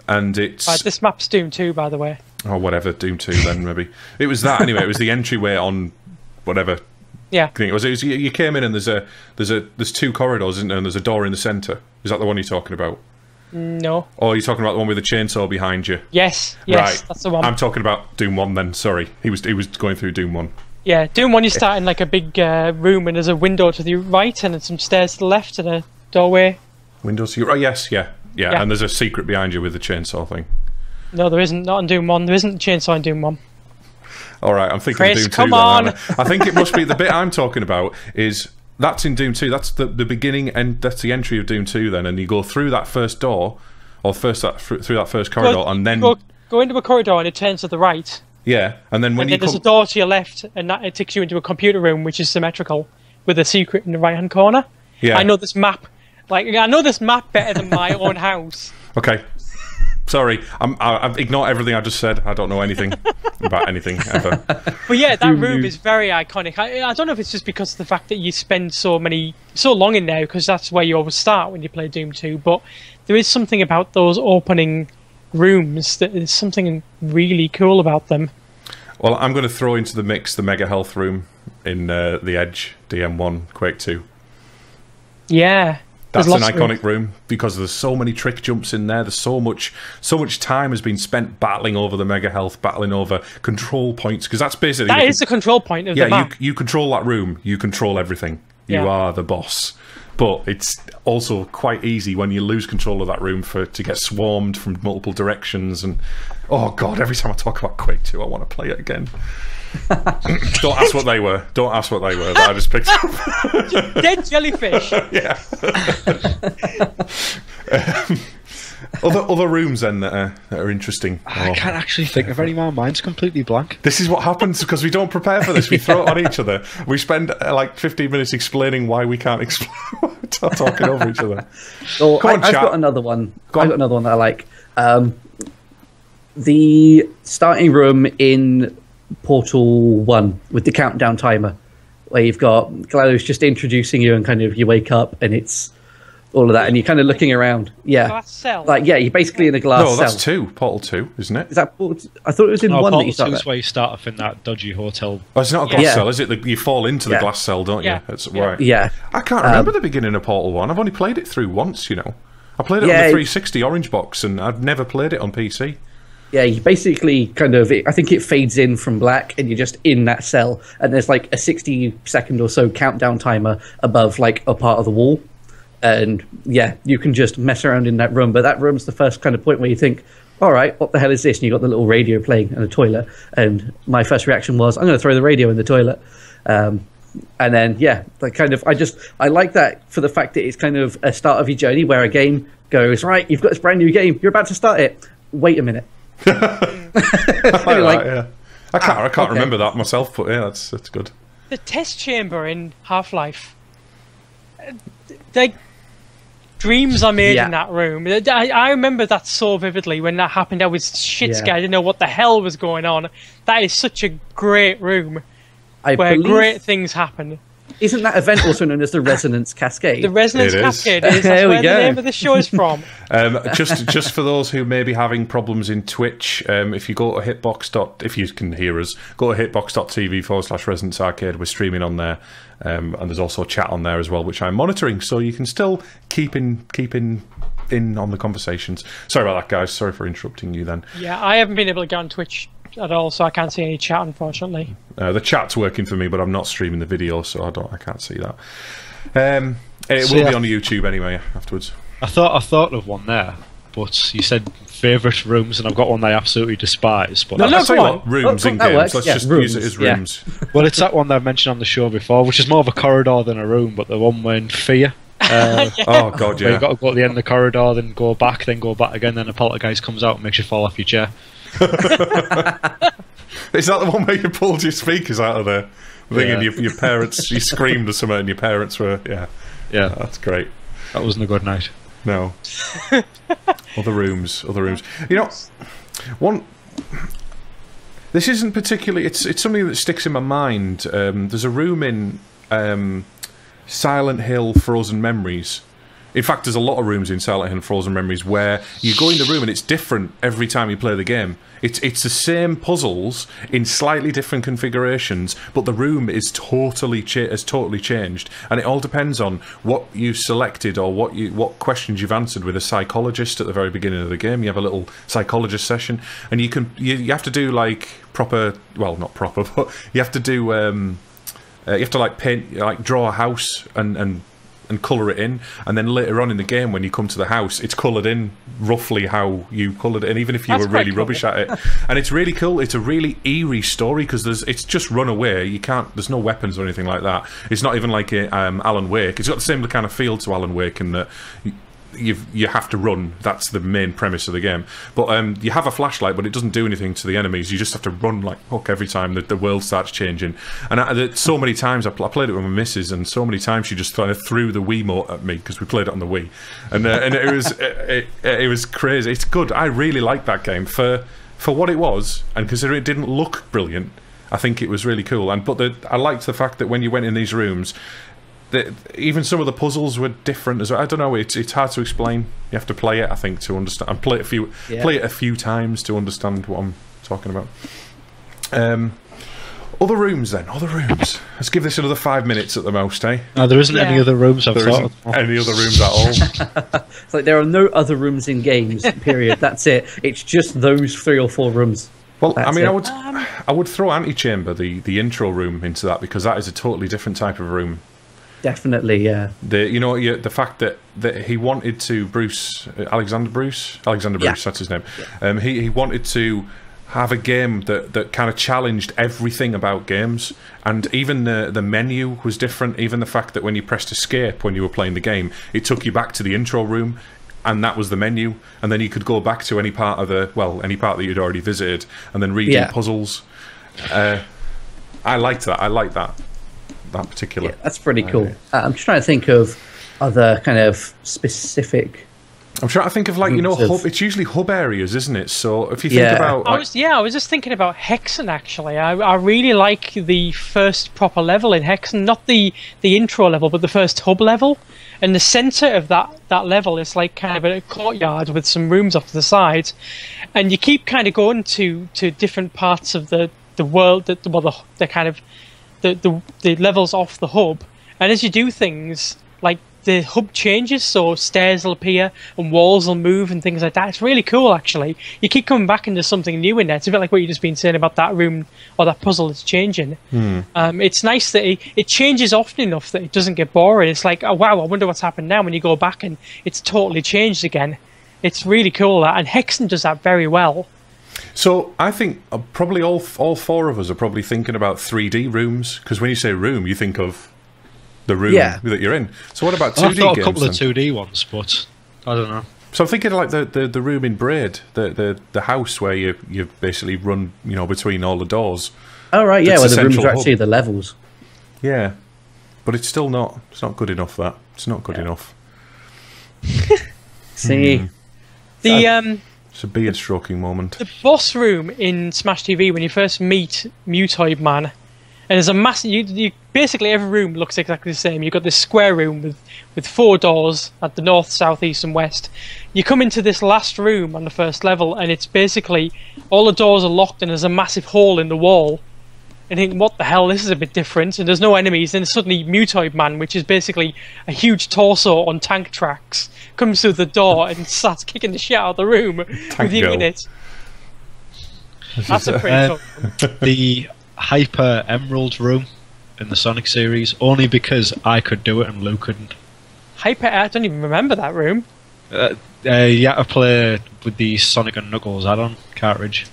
and it's Right, this map's Doom 2, by the way. or whatever Doom Two. Then maybe it was that anyway. It was the entryway on whatever Yeah. thing it was. It was you came in and there's a there's a there's two corridors isn't there, and there's a door in the centre. Is that the one you're talking about? No. Oh, you're talking about the one with the chainsaw behind you? Yes. Yes. right, That's the one. I'm talking about Doom One. Then sorry, he was he was going through Doom One. Yeah, Doom 1, you start in like a big uh, room, and there's a window to the right, and some stairs to the left, and a doorway. Windows. Oh yes, yeah, yeah, Yeah. And there's a secret behind you with the chainsaw thing. No, there isn't. Not in Doom 1. There isn't a chainsaw in Doom 1. All right, I'm thinking Chris, of Doom come 2 then, on. I? Think it must be the bit I'm talking about is that's in Doom 2. That's the, the beginning and that's the entry of Doom 2 then and you go through that first door or first that through that first corridor Go- and then go, go into a corridor, and it turns to the right. yeah, and then when and you then there's come a door to your left, and that it takes you into a computer room, which is symmetrical, with a secret in the right hand corner. yeah. I know this map. Like I know this map better than my [laughs] own house. Okay. Sorry, I'm, I, I've ignored everything I just said. I don't know anything [laughs] about anything ever. But yeah, that room is very iconic. I, I don't know if it's just because of the fact that you spend so many, so long in there, because that's where you always start when you play Doom 2. But there is something about those opening rooms that is something really cool about them. Well, I'm going to throw into the mix the Mega Health Room in uh, the Edge DM1 Quake 2. Yeah, That's an lots of room. iconic room because there's so many trick jumps in there. There's so much, so much time has been spent battling over the mega health, battling over control points because that's basically That the- the control point of yeah. the map. You you control that room. You control everything. You Yeah. are the boss. But it's also quite easy when you lose control of that room for to get swarmed from multiple directions and oh god! Every time I talk about Quake Two, I want to play it again. [laughs] Don't ask what they were. Don't ask what they were. That I just picked up. [laughs] Dead jellyfish. [laughs] yeah. Um, other other rooms then that are, that are interesting. I Oh, can't actually think of any more. Mine's completely blank. This is what happens because we don't prepare for this. We throw it on each other. We spend uh, like 15 minutes explaining why we can't explain, talking over each other. So Come I, on, I've chat. got another one. Go I've on. got another one that I like. Um, the starting room in Portal One with the countdown timer, where you've got GLaDOS just introducing you, and kind of you wake up, and it's all of that, and you're kind of looking around. Yeah, Glass cell. like yeah, you're basically in a glass no, cell. that's two. Portal two, isn't it? Is that? I thought it was in No, one that Portal you 2 start. is where you start off in that dodgy hotel. Oh, it's not a glass Yeah. cell, is it? You fall into the Yeah. glass cell, don't you? Yeah. That's Yeah. right. Yeah, I can't remember um, the beginning of Portal One. I've only played it through once. You know, I played it Yeah, on the 360 Orange box, and I've never played it on PC. Yeah. You basically kind of. I think it fades in from black, and you're just in that cell, and there's like a 60 second or so countdown timer above like a part of the wall, and yeah, you can just mess around in that room. But that room's the first kind of point where you think. All right, what the hell is this? And you got the little radio playing in the toilet, and my first reaction was, "I'm going to throw the radio in the toilet." Um, and then yeah like kind of i just i like that for the fact that it's kind of a start of your journey where a game goes right you've got this brand new game you're about to start it wait a minute like like, that, yeah. I can't. I can't Ah, okay. remember that myself, but yeah, that's that's good. the test chamber in Half Life. Like dreams are made Yeah. in that room. I, I remember that so vividly when that happened. I was shit Yeah. scared. I didn't know what the hell was going on. That is such a great room I where believe, great things happen. Isn't that event also known as the resonance cascade The Resonance It is. Cascade is [laughs] that's There we where go. the name of the show is from. [laughs] Um, just just for those who may be having problems in Twitch, um, if you go to hitbox dot if you can hear us, go to hitbox.tv forward slash Resonance Arcade. We're streaming on there, um, and there's also chat on there as well, which I'm monitoring, so you can still keep in keep in in on the conversations. Sorry about that, guys. Sorry for interrupting you. Then yeah, I haven't been able to get on Twitch at all, so I can't see any chat, unfortunately. uh, the chat's working for me, but I'm not streaming the video, so I don't I can't see that. Um, it So, will be on YouTube anyway afterwards. I thought I thought of one there, but you said favourite rooms, and I've got one I absolutely despise. But No, I'll no, tell on. what, rooms Oh, in games. works. Let's Yeah, just use it rooms, as yeah. rooms. [laughs] well, it's that one that I've mentioned on the show before, which is more of a corridor than a room, but the one when fear. [laughs] Uh, Oh god, yeah. you've got to go to the end of the corridor, then go back, then go back again, then a poltergeist comes out and makes you fall off your chair. [laughs] Is that the one where you pulled your speakers out of there? Thinking Yeah. your, your parents, you screamed or something, and your parents were, yeah, Yeah, that's great. that wasn't a good night. No. [laughs] other rooms, other rooms. You know, one. This isn't particularly. It's it's something that sticks in my mind. Um, there's a room in um, Silent Hill Frozen Memories. In fact, there's a lot of rooms in Silent Hill Frozen Memories where you go in the room and it's different every time you play the game. It's it's the same puzzles in slightly different configurations, but the room is totally cha- has totally changed, and it all depends on what you selected or what you what questions you've answered with a psychologist at the very beginning of the game. You have a little psychologist session, and you can you, you have to do like proper well not proper, [laughs] but you have to do um, uh, you have to like paint like draw a house and and and color it in. And then later on in the game when you come to the house it's colored in roughly how you colored it and even if you That's were really cool. rubbish at it. [laughs] And it's really cool. It's a really eerie story because there's it's just run away. You can't there's no weapons or anything like that. It's not even like a, um, alan wake. It's got the same kind of feel to alan wake in that you, you've, to run. That's the main premise of the game. But um, you have a flashlight, but it doesn't do anything to the enemies. You just have to run like fuck every time that the world starts changing. And I, so many times I, pl- I played it with my missus, and so many times she just kind of threw the Wiimote at me because we played it on the Wii, and uh, and it was [laughs] it, it, it was crazy. It's good. I really liked that game for for what it was, and considering it didn't look brilliant. I think it was really cool, and but the, I liked the fact that when you went in these rooms, the, even some of the puzzles were different as well. I don't know. It's it's hard to explain. You have to play it, I think, to understand. And play it a few Yeah. play it a few times to understand what I'm talking about. Um, other rooms then. Other rooms. Let's give this another five minutes at the most, eh? No, there isn't any other rooms I've There thought isn't any other rooms at all. [laughs] [laughs] it's like there are no other rooms in games period that's it it's just those three or four rooms Well, I That's mean, I it. would I would throw Antechamber, the the intro room, into that because that is a totally different type of room. Definitely yeah The you know yeah, the fact that, that he wanted to Bruce uh, Alexander Bruce Alexander Yeah. Bruce that's his name. Um, he he wanted to have a game that, that kind of challenged everything about games, and even the the menu was different. Even the fact that when you pressed escape when you were playing the game, it took you back to the intro room. And that was the menu, and then you could go back to any part of the well, any part that you'd already visited, and then redo Yeah. puzzles. Uh, I liked that. I liked that that particular. Yeah, that's pretty cool. Uh, I'm just trying to think of other kind of specific I'm trying to think of like you know of- hub. It's usually hub areas, isn't it? So if you think Yeah. about I was yeah, I was just thinking about Hexen actually. I, I really like the first proper level in Hexen, not the the intro level, but the first hub level. And the center of that that level is like kind of a courtyard with some rooms off to the side, and you keep kind of going to to different parts of the the world. That well, the the kind of the, the the levels off the hub, and as you do things like the hub changes, so stairs will appear and walls will move and things like that. It's really cool, actually. You keep coming back into something new in there. It's a bit like what you've just been saying about that room or that puzzle that's changing. Um, it's nice that it, it changes often enough that it doesn't get boring. It's like, oh wow, I wonder what's happened now. When you go back and it's totally changed again. It's really cool, that. and Hexen does that very well. So I think uh, probably all all four of us are probably thinking about 3D rooms because when you say room, you think of the room Yeah. that you're in. So what about 2D I thought games? a couple of 2D ones, but I don't know. So I'm thinking like the, the, the room in Braid, the, the the house where you you basically run you know between all the doors. Oh right, yeah, It's where a the rooms central are actually hub. the levels. Yeah, but it's still not it's not good enough. That it's not good enough. [laughs] See, Hmm. The um, It's a beard stroking moment. the boss room in Smash TV when you first meet Mutoid Man, and there's a massive. You, you basically every room looks exactly the same. You've got this square room with with four doors at the north, south, east, and west. You come into this last room on the first level, and it's basically all the doors are locked, and there's a massive hole in the wall. And think, what the hell? This is a bit different. And there's no enemies. Then suddenly, Mutoid Man, which is basically a huge torso on tank tracks, comes through the door and [laughs] starts kicking the shit out of the room with you girl. in it. That's a pretty Uh, the Hyper Emerald room in the Sonic series, only because I could do it and Lew couldn't. Hyper. I don't even remember that room. Uh, uh, you had to play with the Sonic and Knuckles add-on cartridge.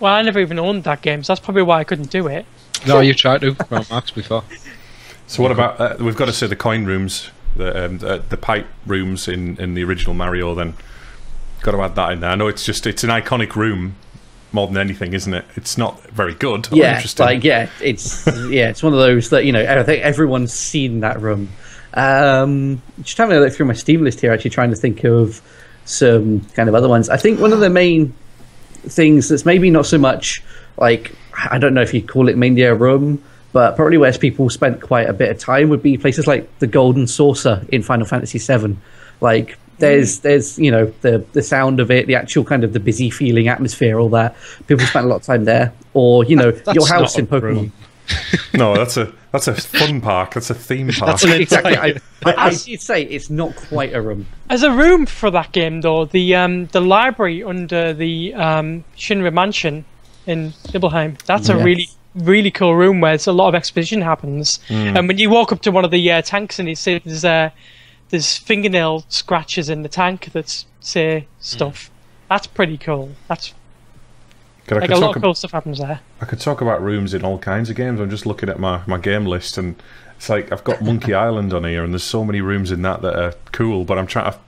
Well, I never even owned that game, so that's probably why I couldn't do it. No, you tried to. Well, Max before. [laughs] So what about uh, we've got to say the coin rooms, the um, the, the pipe rooms in, in the original Mario. Then got to add that in there. I know it's just it's an iconic room more than anything, isn't it? It's not very good. or yeah, interesting. like yeah, it's yeah, it's one of those that you know I think everyone's seen that room. Um, just having a look through my Steam list here, actually trying to think of some kind of other ones. I think one of the main things that's maybe not so much like I don't know if you'd call it mainly a room, but probably where people spent quite a bit of time would be places like the Golden Saucer in Final Fantasy VII. Like there's mm. there's you know the the sound of it, the actual kind of the busy feeling atmosphere, all that. People spent a lot of time there, or you know [laughs] That's your house in Pokemon. [laughs] no, that's a that's a fun [laughs] park. That's a theme park. That's [laughs] an Exactly. I, entire- I, I, would say it's not quite a room. As a room for that game, though, the um, the library under the um, Shinra Mansion in Nibelheim, that's a Yes. really really cool room where there's a lot of exposition happens. And when you walk up to one of the uh, tanks and you see there's uh, there's fingernail scratches in the tank that say stuff. That's pretty cool. That's God, I, like could a lot talk of cool stuff happens there. I could talk about rooms in all kinds of games. I'm just looking at my, my game list, and it's like I've got Monkey [laughs] Island on here, and there's so many rooms in that that are cool. But I'm trying to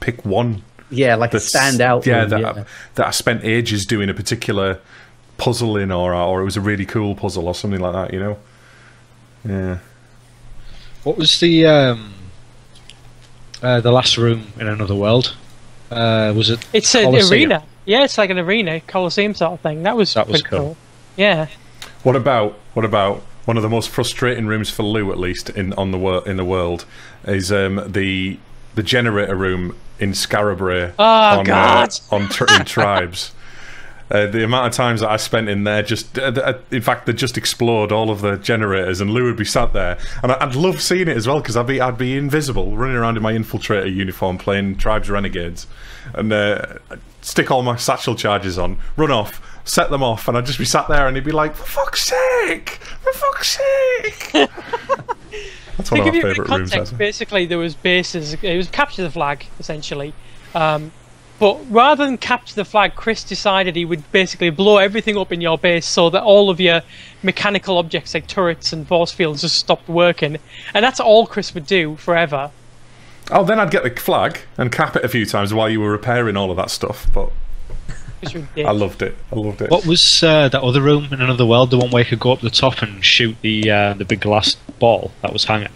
pick one Yeah, like a standout. Yeah, room, that yeah. I, that I spent ages doing a particular puzzle in, or or it was a really cool puzzle, or something like that. You know. Yeah. What was the um, uh, the last room in another world? Uh, was it? It's an Colosseum? arena. Yeah, it's like an arena, Colosseum sort of thing. That was That was cool. cool. Yeah. What about what about one of the most frustrating rooms for Lew, at least in on the wor- in the world, is um, the the generator room in Scarabrae Oh, on God. Uh, on tr- in tribes. [laughs] Uh, the amount of times that I spent in there, just uh, uh, in fact, they just explored all of the generators, and Lew would be sat there, and I- I'd love seeing it as well because I'd be I'd be invisible, running around in my infiltrator uniform, playing Tribes Renegades, and uh, I'd stick all my satchel charges on, run off, set them off, and I'd just be sat there, and he'd be like, "For fuck's sake! For fuck's sake!" [laughs] That's one of give my you a bit of favourite rooms. context, ever. basically there was bases. It was capture the flag essentially, um, but rather than capture the flag, Chris decided he would basically blow everything up in your base so that all of your mechanical objects like turrets and force fields just stopped working, and that's all Chris would do forever. Oh, then I'd get the flag and cap it a few times while you were repairing all of that stuff. But It was ridiculous. I loved it. I loved it. What was uh, that other room in another world? The one where you could go up the top and shoot the uh, the big glass ball that was hanging.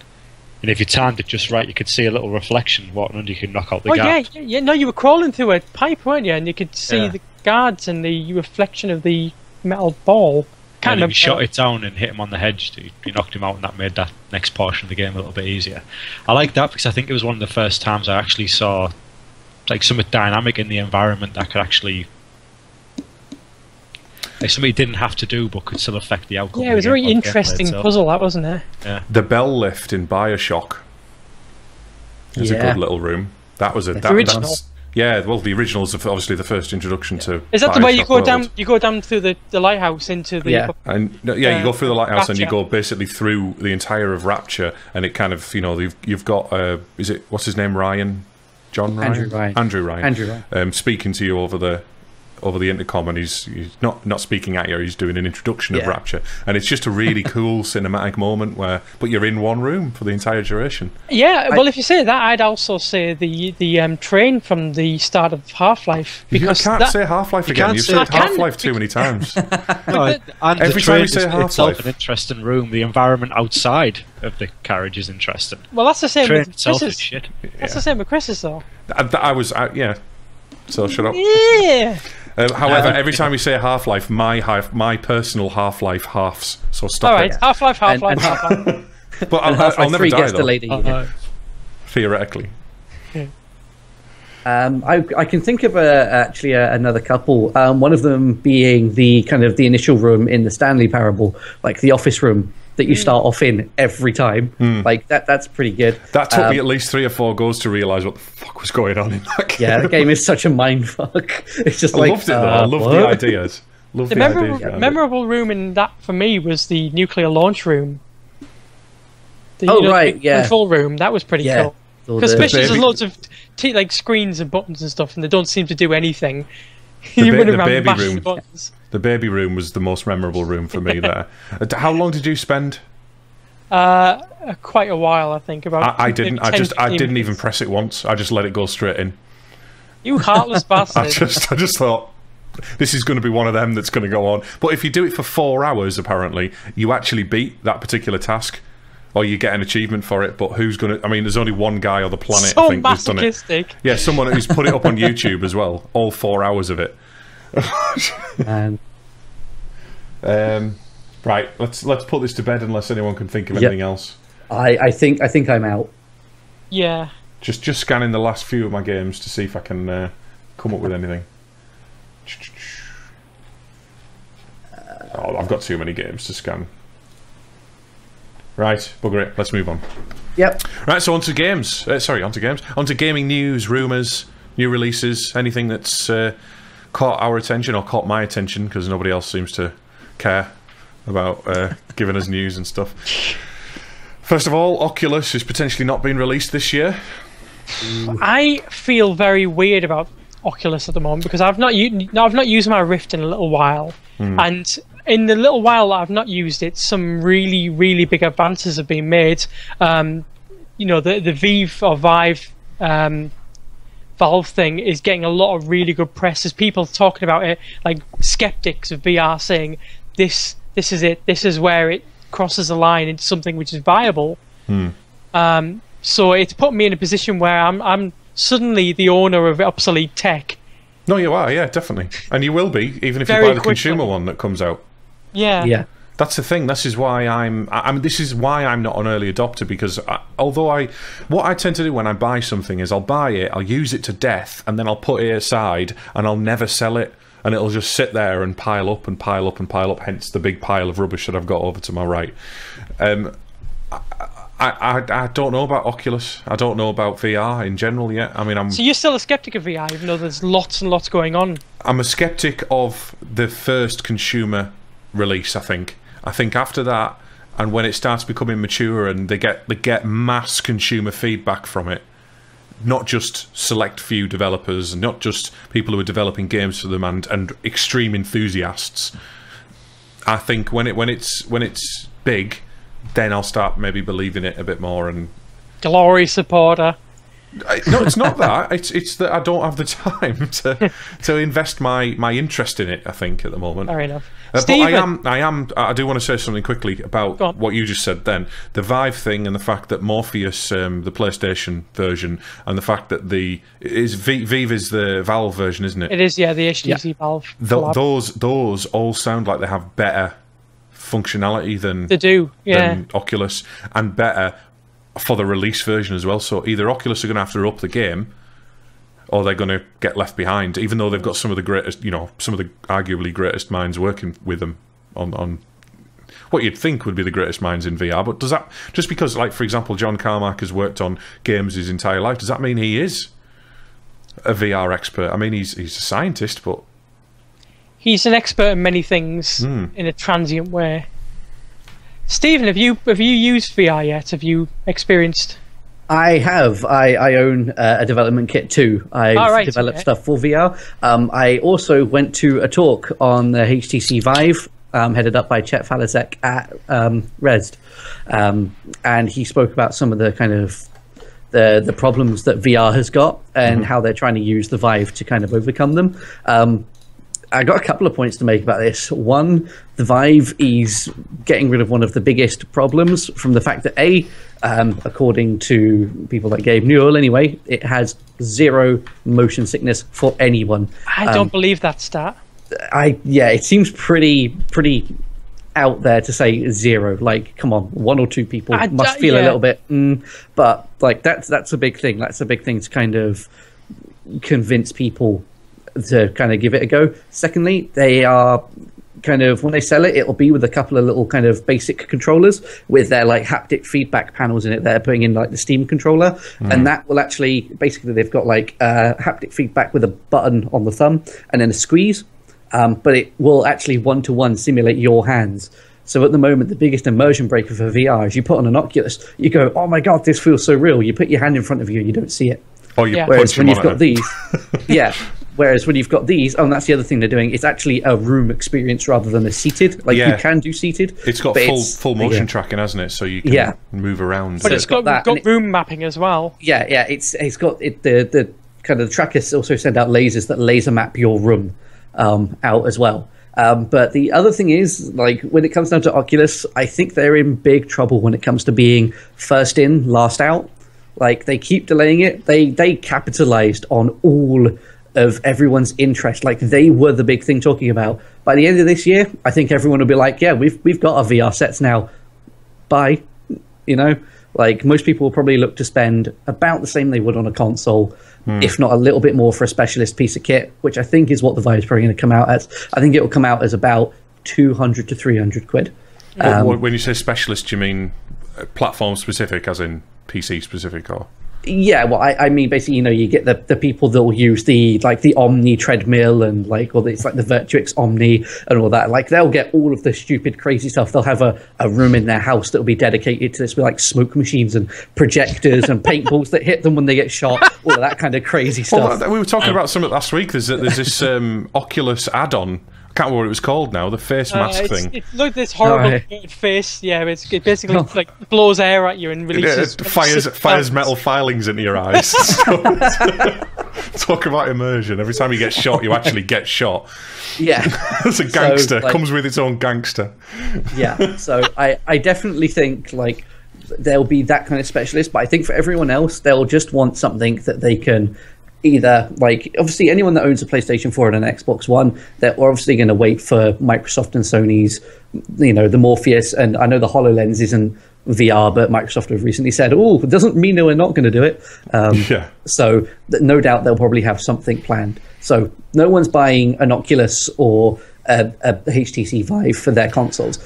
and if you timed it just right, you could see a little reflection walking under. You could knock out the Oh yeah, guard. yeah, yeah. No, you were crawling through a pipe, weren't you? And you could see Yeah. the guards and the reflection of the metal ball. Can't and if remember. shot it down and hit him on the hedge, you, you knocked him out, and that made that next portion of the game a little bit easier. I like that because I think it was one of the first times I actually saw like something dynamic in the environment that could actually like something you didn't have to do but could still affect the outcome. Yeah, it was a very game- gameplay interesting itself. puzzle, that wasn't it? The bell lift in Bioshock is a good little room. That was a that, original. that's- yeah, well, the original is obviously the first introduction to. Is that the way you go World. down? You go down through the, the lighthouse into the. Yeah. And no, yeah, you Uh, go through the lighthouse and you go basically through the entire of Rapture, and it kind of you know you've you've got uh, is it what's his name Ryan, John Ryan, Andrew Ryan. Andrew Ryan, Andrew Ryan. um, speaking to you over the over the intercom, and he's, he's not not speaking at you. He's doing an introduction of Rapture, and it's just a really [laughs] cool cinematic moment where, but you're in one room for the entire duration. Yeah, well, if you say that, I'd also say the the um, train from the start of Half Life You because can't that, say Half Life again. can't You've say- said I can- Half Life too many times. [laughs] No, and Every the time you say is Half-Life. itself an interesting room. The environment outside of the carriage is interesting. well, that's the same train with itself is Chris's. shit. That's the same with Chris's though. I, I was I, yeah. So shut up. Yeah. [laughs] Um, however, Um, every time we say Half Life, my half, my personal Half Life halves. So stop All right, it. Half Life, Half Life, Half Life. [laughs] But I'll, And Half-Life I'll never 3 die gets though. delayed a year. Theoretically, Um, I, I can think of a, actually a, another couple. Um, one of them being the kind of the initial room in the Stanley Parable, like the office room that you start off in every time. Like that. That's pretty good. that took Um, me at least three or four goes to realise what the fuck was going on in that game. Yeah, the game is such a mind [laughs] fuck. It's just I like loved it though. I uh, loved what? the ideas. Loved The the, memorable, ideas. memorable room in that for me was the nuclear launch room. The, Oh, the right, yeah. Control room. That was pretty Yeah. cool. All Because the- especially there's baby- loads of t- like screens and buttons and stuff, and they don't seem to do anything. The you ba- run the around baby room. the buttons. The baby room was the most memorable room for me [laughs] there. Uh, How long did you spend? Uh, uh, quite a while, I think. About I, I didn't. I just. I didn't even press it once. I just let it go straight in. You heartless bastard! [laughs] I bastard. just. I just thought. This is going to be one of them that's going to go on. But if you do it for four hours, apparently, you actually beat that particular task, or you get an achievement for it. But who's going to? I mean, there's only one guy on the planet I think who's done it. masochistic. Yeah, someone who's put it up on YouTube as well. All four hours of it. and Um, right, let's let's put this to bed unless anyone can think of Yep. anything else. I, I think I think I'm out. Yeah. Just just scanning the last few of my games to see if I can uh, come up with anything. [tsk] Oh, I've got too many games to scan. Right, bugger it. Let's move on. Yep. Right, so on to games. Uh, sorry, on to games. On to gaming news, rumours, new releases, anything that's uh, caught our attention or caught my attention because nobody else seems to care about uh, giving us news and stuff. First of all, Oculus is potentially not being released this year. I feel very weird about Oculus at the moment because I've not u- no, I've not used my Rift in a little while, and in the little while that I've not used it, some really really big advances have been made. Um, you know, the the Vive or Vive um, Valve thing is getting a lot of really good press. There's people talking about it, like skeptics of VR saying this this is it, this is where it crosses the line into something which is viable. Um, so it's put me in a position where I'm I'm suddenly the owner of obsolete tech. No, you are, yeah, definitely, and you will be even if you buy the quickly. consumer one that comes out. Yeah. Yeah. That's the thing. This is why I'm. I I mean, this is why I'm not an early adopter because I, although I, what I tend to do when I buy something is I'll buy it, I'll use it to death, and then I'll put it aside and I'll never sell it, and it'll just sit there and pile up and pile up and pile up. Hence the big pile of rubbish that I've got over to my right. Um, I, I, I don't know about Oculus. I don't know about VR in general yet. I mean, I'm So you're still a skeptic of VR, even though there's lots and lots going on. I'm a skeptic of the first consumer release. I think. I think after that, and when it starts becoming mature, and they get they get mass consumer feedback from it, not just select few developers, and not just people who are developing games for them, and and extreme enthusiasts. I think when it when it's when it's big, then I'll start maybe believing it a bit more and Glory supporter. I- no, it's not that. It's it's that I don't have the [laughs] time to to invest my my interest in it. I think at the moment. Fair enough. Uh, but I am, I am, I do want to say something quickly about what you just said. Then the Vive thing and the fact that Morpheus, um, the PlayStation version, and the fact that the is v, Vive is the Valve version, isn't it? It is, yeah, the HTC Valve. Th- collab. those those all sound like they have better functionality than They do, yeah. than Oculus, and better for the release version as well. So either Oculus are going to have to up the game, or they're going to get left behind. Even though they've got some of the greatest, you know, some of the arguably greatest minds working with them on on what you'd think would be the greatest minds in VR. But does that just because, like for example, John Carmack has worked on games his entire life, does that mean he is a VR expert? I mean, he's he's a scientist, but He's an expert in many things Hmm. in a transient way. Stephen, have you have you used VR yet? Have you experienced? I have. I, I own uh, a development kit too. I've Oh, right, developed okay. stuff for VR. Um, I also went to a talk on the HTC Vive, um, headed up by Chet Faliszek at um, Rezzed, um, and he spoke about some of the kind of the the problems that VR has got and how they're trying to use the Vive to kind of overcome them. Um, I got a couple of points to make about this. One, the Vive is getting rid of one of the biggest problems from the fact that a, um, according to people like Gabe Newell, anyway, it has zero motion sickness for anyone. I Um, don't believe that stat. I yeah, it seems pretty pretty out there to say zero. Like, come on, one or two people I- must uh, feel a little bit, mm, but like that's that's a big thing. That's a big thing to kind of convince people to kind of give it a go. Secondly, they are kind of when they sell it, it'll be with a couple of little kind of basic controllers with their like haptic feedback panels in it. They're putting in like the Steam controller, and that will actually basically they've got like uh, haptic feedback with a button on the thumb and then a squeeze, um, but it will actually one to one simulate your hands. So at the moment, the biggest immersion breaker for VR is you put on an Oculus, you go, "Oh my god, this feels so real." You put your hand in front of you, and you don't see it. or you Yeah. punch Whereas when you've got these, [laughs] yeah. Whereas when you've got these, oh, and that's the other thing they're doing. It's actually a room experience rather than a seated. Like Yeah. you can do seated. It's got full it's- full motion yeah. tracking, hasn't it? So you can Yeah. move around. But so it's it's got got, that, got and it- room mapping as well. Yeah, yeah. It's it's got it, the the kind of the trackers also send out lasers that laser map your room um, out as well. Um, but the other thing is, like when it comes down to Oculus, I think they're in big trouble when it comes to being first in, last out. Like they keep delaying it. They they capitalized on all of everyone's interest. Like they were the big thing talking about. By the end of this year, I think everyone will be like, "Yeah, we've we've got our VR sets now. Bye." You know, like most people will probably look to spend about the same they would on a console, if not a little bit more for a specialist piece of kit, which I think is what the Vive's probably going to come out as. I think it will come out as about two hundred to three hundred quid. Um, when you say specialist, do you mean uh, platform specific, as in PC specific, or Yeah, well, I, I mean, basically, you know, you get the, the people that will use the like the Omni treadmill and like, or it's like the Virtuix Omni and all that. Like, they'll get all of the stupid, crazy stuff. They'll have a, a room in their house that will be dedicated to this, with like smoke machines and projectors and paintballs that hit them when they get shot. All that kind of crazy stuff. that- we were talking about something last week. There's there's this um, Oculus add-on. I can't remember what it was called now. The face Uh, mask it's, thing. It's look this horrible Right. weird face. Yeah, it's, it basically Oh. [laughs] like blows air at you and It, releases uh, fires fires metal filings into your eyes. [laughs] [laughs] Talk about immersion. Every time you get shot, you actually get shot. Yeah. It's a gangster. like- Comes with its own gangster. yeah so I, I definitely think like there'll be that kind of specialist but i think for everyone else they'll just want something that they can either like obviously anyone that owns a playstation 4 and an xbox one they're obviously going to wait for microsoft and sony's you know the morpheus and i know the hololens isn't vr but microsoft have recently said oh it doesn't mean that we're not going to do it um, [laughs] Yeah. so th- no doubt they'll probably have something planned. So no one's buying an Oculus or a, a HTC Vive for their consoles.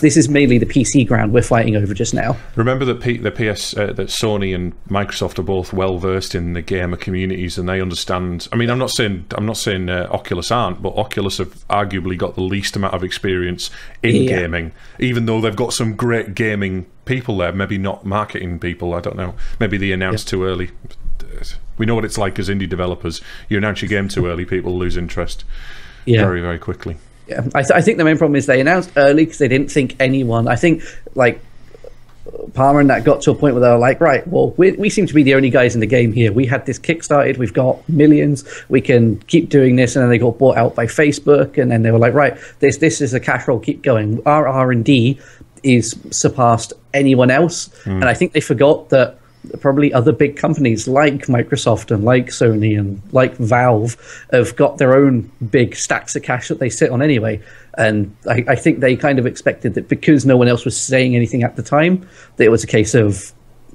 This is mainly the PC ground we're fighting over just now. Remember that P- the PS uh, that Sony and Microsoft are both well versed in the gamer communities, and they understand. I mean, I'm not saying I'm not saying uh, Oculus aren't, but Oculus have arguably got the least amount of experience in Yeah. gaming, even though they've got some great gaming people there. Maybe not marketing people. I don't know. Maybe they announced too early. We know what it's like as indie developers. You announce your game too early, people lose interest Yeah. very, very quickly. Yeah, I, th- I think the main problem is they announced early because they didn't think anyone. I think like Palmer and that got to a point where they were like, right, well, we, we seem to be the only guys in the game here. We had this kickstarted, we've got millions, we can keep doing this, and then they got bought out by Facebook, and then they were like, right, this this is a cash roll, keep going. Our R and D is surpassed anyone else, hmm. and I think they forgot that probably other big companies like Microsoft and like Sony and like Valve have got their own big stacks of cash that they sit on anyway. And I, I think they kind of expected that because no one else was saying anything at the time, that it was a case of,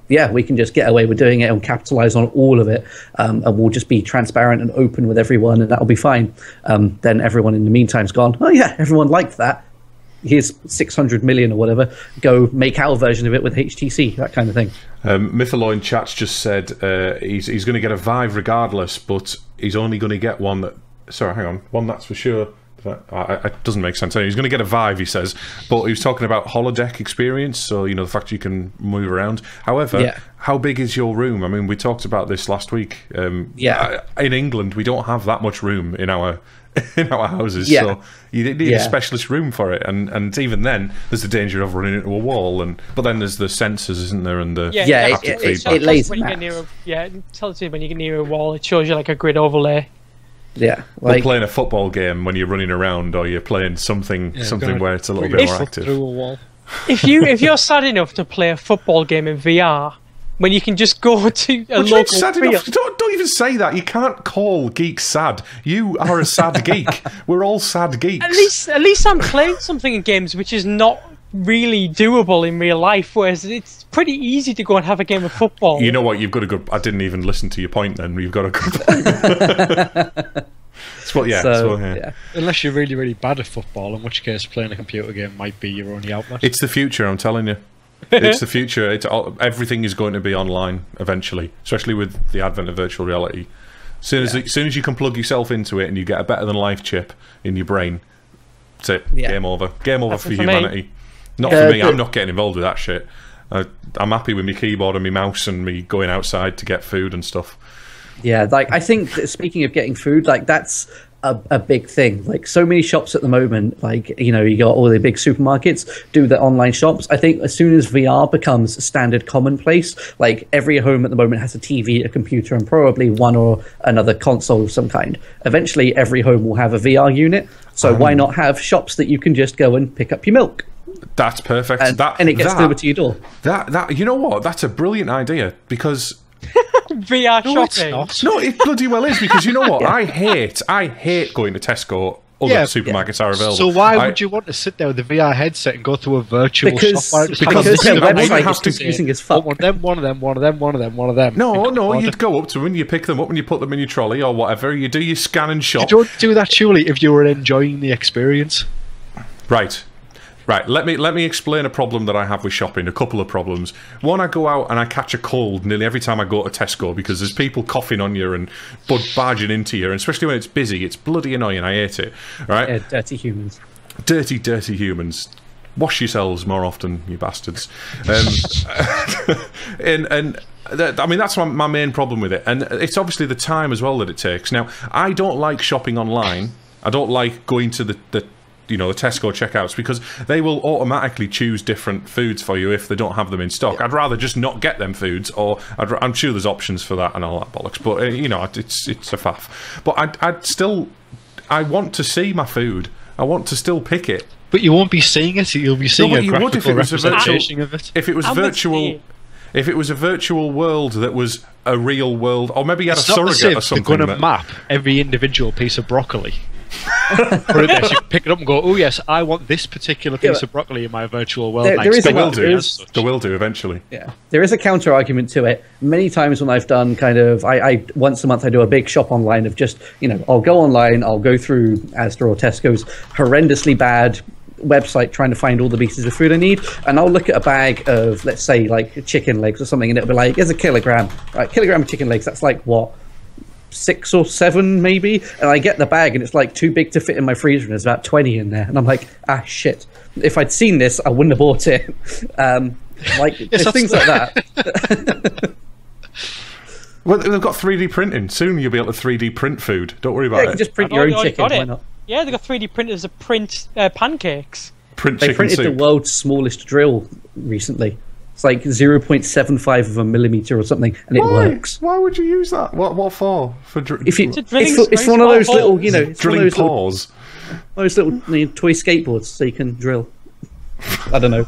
yeah, we can just get away with doing it and capitalize on all of it. Um, and we'll just be transparent and open with everyone and that'll be fine. Um, then everyone in the meantime's gone, oh, yeah, everyone liked that. Here's 600 million or whatever. Go make our version of it with HTC, that kind of thing. Um, Chats just said uh, he's he's going to get a Vive regardless, but he's only going to get one that. Sorry, hang on, one that's for sure. That, it doesn't make sense. He's going to get a Vive, he says, but he was talking about holodeck experience. So you know the fact you can move around. However, Yeah. how big is your room? I mean, we talked about this last week. Um, Yeah. in England, we don't have that much room in our [laughs] in our houses, Yeah. so you need a specialist room for it. And and even then, there's the danger of running into a wall. And but then there's the sensors, isn't there? And the Yeah, Yeah, it, it- haptic it- it lays when you get near a, yeah, it tells you when you get near a wall. It shows you like a grid overlay. Yeah. Or Like, playing a football game when you're running around, or you're playing something Yeah, something where it's a little bit more active. Through a wall. If you if you're [laughs] sad enough to play a football game in VR, when you can just go [laughs] to a What local sad enough. Don't, don't even say that. You can't call geeks sad. You are a sad [laughs] geek. We're all sad geeks. at least at least I'm playing something in games which is not really doable in real life. Whereas it's pretty easy to go and have a game of football. You know what? You've got a good. I didn't even listen to your point. Then you've got a good. [laughs] so yeah. so, so, yeah. yeah. Unless you're really, really bad at football, in which case playing a computer game might be your only outlet. It's the future. I'm telling you. It's [laughs] the future. It's all, everything is going to be online eventually, especially with the advent of virtual reality. Soon as, soon as you can plug yourself into it and you get a better than life chip in your brain, that's it. Yeah. Game over. Game over for for me. humanity. Not Uh, for me. I'm not getting involved with that shit. I, I'm happy with my keyboard and my mouse and me going outside to get food and stuff. Yeah, like I think speaking of getting food, like that's a, a big thing. Like so many shops at the moment, like you know, you got all the big supermarkets do their online shops. I think as soon as VR becomes standard commonplace, like every home at the moment has a TV, a computer, and probably one or another console of some kind. Eventually, every home will have a VR unit. So oh. why not have shops that you can just go and pick up your milk, That's perfect. and, that, and it gets that, delivered to your door. That, that, you know what? That's a brilliant idea because [laughs] VR no, it's shopping. not. No, it bloody well is because you know what? [laughs] I hate, I hate going to Tesco. Other Yeah, supermarkets are available. So why I- would you want to sit there with a VR headset and go through a virtual Because- shop? Why not just because have their a- website I is have to confusing as fuck. "Oh, One of them, one of them, one of them, one of them, one of them. No, no, order- you'd go up to them you pick them up and you put them in your trolley or whatever. You do your scan and You shop. don't do that surely if you were enjoying the experience. Right. Right, let me let me explain a problem that I have with shopping. A couple of problems. One, I go out and I catch a cold nearly every time I go to Tesco because there's people coughing on you and bud barging into you, and especially when it's busy, it's bloody annoying. I hate it. Right, Yeah, dirty humans. dirty, dirty humans. Wash yourselves more often, you bastards. Um, [laughs] and and I mean that's my, my main problem with it, and it's obviously the time as well that it takes. Now, I don't like shopping online. I don't like going to the, the you know the Tesco checkouts because they will automatically choose different foods for you if they don't have them in stock. I'd rather just not get them foods, or I'd, ra- I'm sure there's options for that and all that bollocks. But uh, you know, it's it's a faff. But I'd, I'd still I want to see my food. I want to still pick it. But you won't be seeing it. You'll be seeing but a you if graphical it was a virtual- representation of it. If it was I'm virtual, if it was a virtual world that was a real world, or maybe you had It's a not the surrogate same. or something. They're going to map every individual piece of broccoli. [laughs] Put it there, so pick it up and go, "Oh yes, I want this particular piece but- of broccoli in my virtual world." There- there is They a- will do. to there is- such." Will do eventually. Yeah, there is a counter argument to it. Many times when I've done kind of, I, I once a month I do a big shop online of just, you know, I'll go online, I'll go through Asda or Tesco's horrendously bad website trying to find all the pieces of food I need, and I'll look at a bag of, let's say, like chicken legs or something, and it'll be like, there's a kilogram, right? Kilogram of chicken legs. That's like what six or seven maybe, and I get the bag and it's like too big to fit in my freezer, and there's about twenty in there, and I'm like, ah shit. If I'd seen this, I wouldn't have bought it. [laughs] Um, like [laughs] there's that's things like that. [laughs] Well, they've got 3D printing. Soon you'll be able to 3D print food. Don't worry about Yeah, you it. can just print I've your own chicken. got Why not? Yeah, they've got 3D printers that print uh, pancakes. print They printed soup. the world's smallest drill recently, It's like 0.75 of a millimeter or something, and it works. Why would you use that? What? What for? For dr- If you, It's a it's, it's one of those little, you know, it's one of drilling those little, those little you know, toy skateboards, so you can drill. I don't know.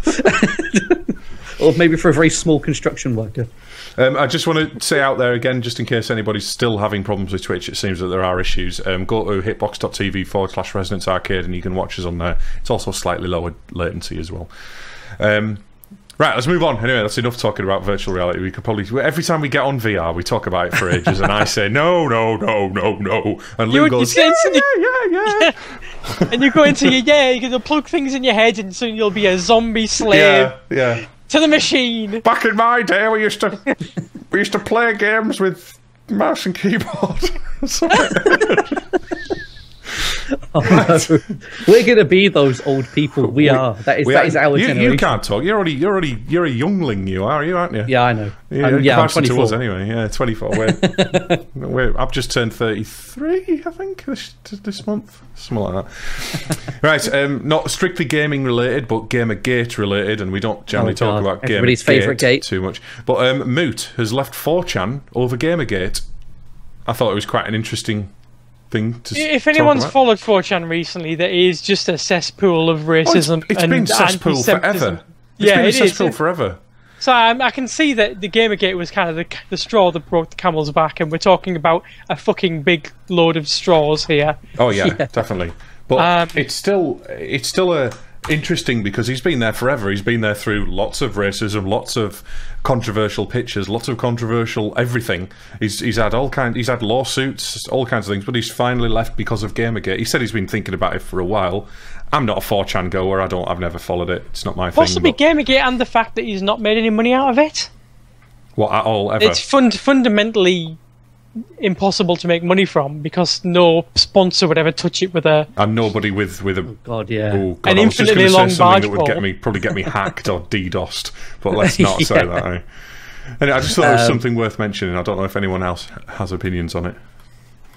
[laughs] or maybe for a very small construction worker. Um, I just want to say out there again, just in case anybody's still having problems with Twitch, it seems that there are issues. Um, go to hitbox.tv forward slash Resonance Arcade and you can watch us on there. It's also slightly lower latency as well. Um, right, let's move on. Anyway, that's enough talking about virtual reality. We could probably every time we get on VR, we talk about it for ages, and I say no, no, no, no, no, and Lew You- goes you yeah, yeah, yeah, [laughs] yeah, and you go into your yeah, you're gonna plug things in your head, and soon you'll be a zombie slave yeah, yeah. to the machine. Back in my day, we used to we used to play games with mouse and keyboard. [laughs] [laughs] We're gonna be those old people. We are. That is We that are- is our you, generation. you can't talk. You're already, you're already, you're a youngling. You are, you aren't you? Yeah, I know. Yeah, Um, yeah, I'm comparison to 24. us anyway. Yeah, 24. We're, [laughs] we're, I've just turned 33, I think, this, this month. Something like that. [laughs] right, um, not strictly gaming related, but Gamergate related, and we don't generally Oh, talk about Everybody's Gamergate favourite gate. too much. But um, Moot has left 4chan over Gamergate. I thought it was quite an interesting thing to If anyone's followed 4chan recently, that is just a cesspool of Oh, it's- racism it's and been cesspool forever. It's Yeah, been a it is. cesspool forever. So um, I can see that the Gamergate was kind of the, the straw that broke the camel's back, and we're talking about a fucking big load of straws here. Oh yeah, [laughs] definitely. But Um, it's still it's still a interesting because he's been there forever. He's been there through lots of racism, lots of controversial pictures, lots of controversial everything. He's he's had all kind he's had lawsuits, all kinds of things, but he's finally left because of Gamergate. He said he's been thinking about it for a while. I'm not a 4chan goer. I don't. I've never followed it. It's not my Possibly thing. Gamergate and the fact that he's not made any money out of it. What at all ever? It's fund- fundamentally impossible to make money from because no sponsor would ever touch it with a. and nobody with with a God, yeah. Oh, God, An I was infinitely gonna say long something that would get me probably get me [laughs] hacked or DDoSed, but let's [laughs] not say that. Eh? And I just thought it was Um, something worth mentioning. I don't know if anyone else has opinions on it.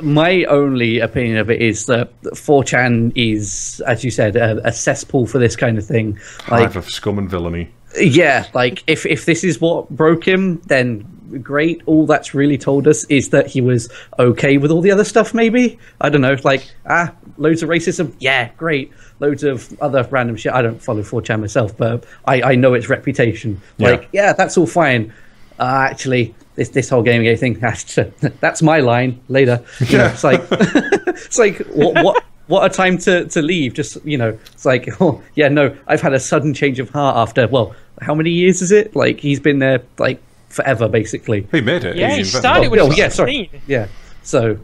My only opinion of it is that 4chan is, as you said, a, a cesspool for this kind of thing. Like, Hive of scum and villainy. yeah, like if if this is what broke him, then great. All that's really told us is that he was okay with all the other stuff. Maybe I don't know. Like ah, loads of racism. Yeah, great. Loads of other random shit. I don't follow 4chan myself, but I, I know its reputation. Yeah. Like yeah, that's all fine. Uh, actually, this this whole gaming thing [laughs] that's that's my line later. You know, it's like [laughs] it's like what what. What a time to, to leave! Just you know, it's like, [laughs] oh yeah, no, I've had a sudden change of heart after. Well, how many years is it? Like he's been there like forever, basically. He made it. Yeah, he invented started with oh yeah, sorry, yeah. So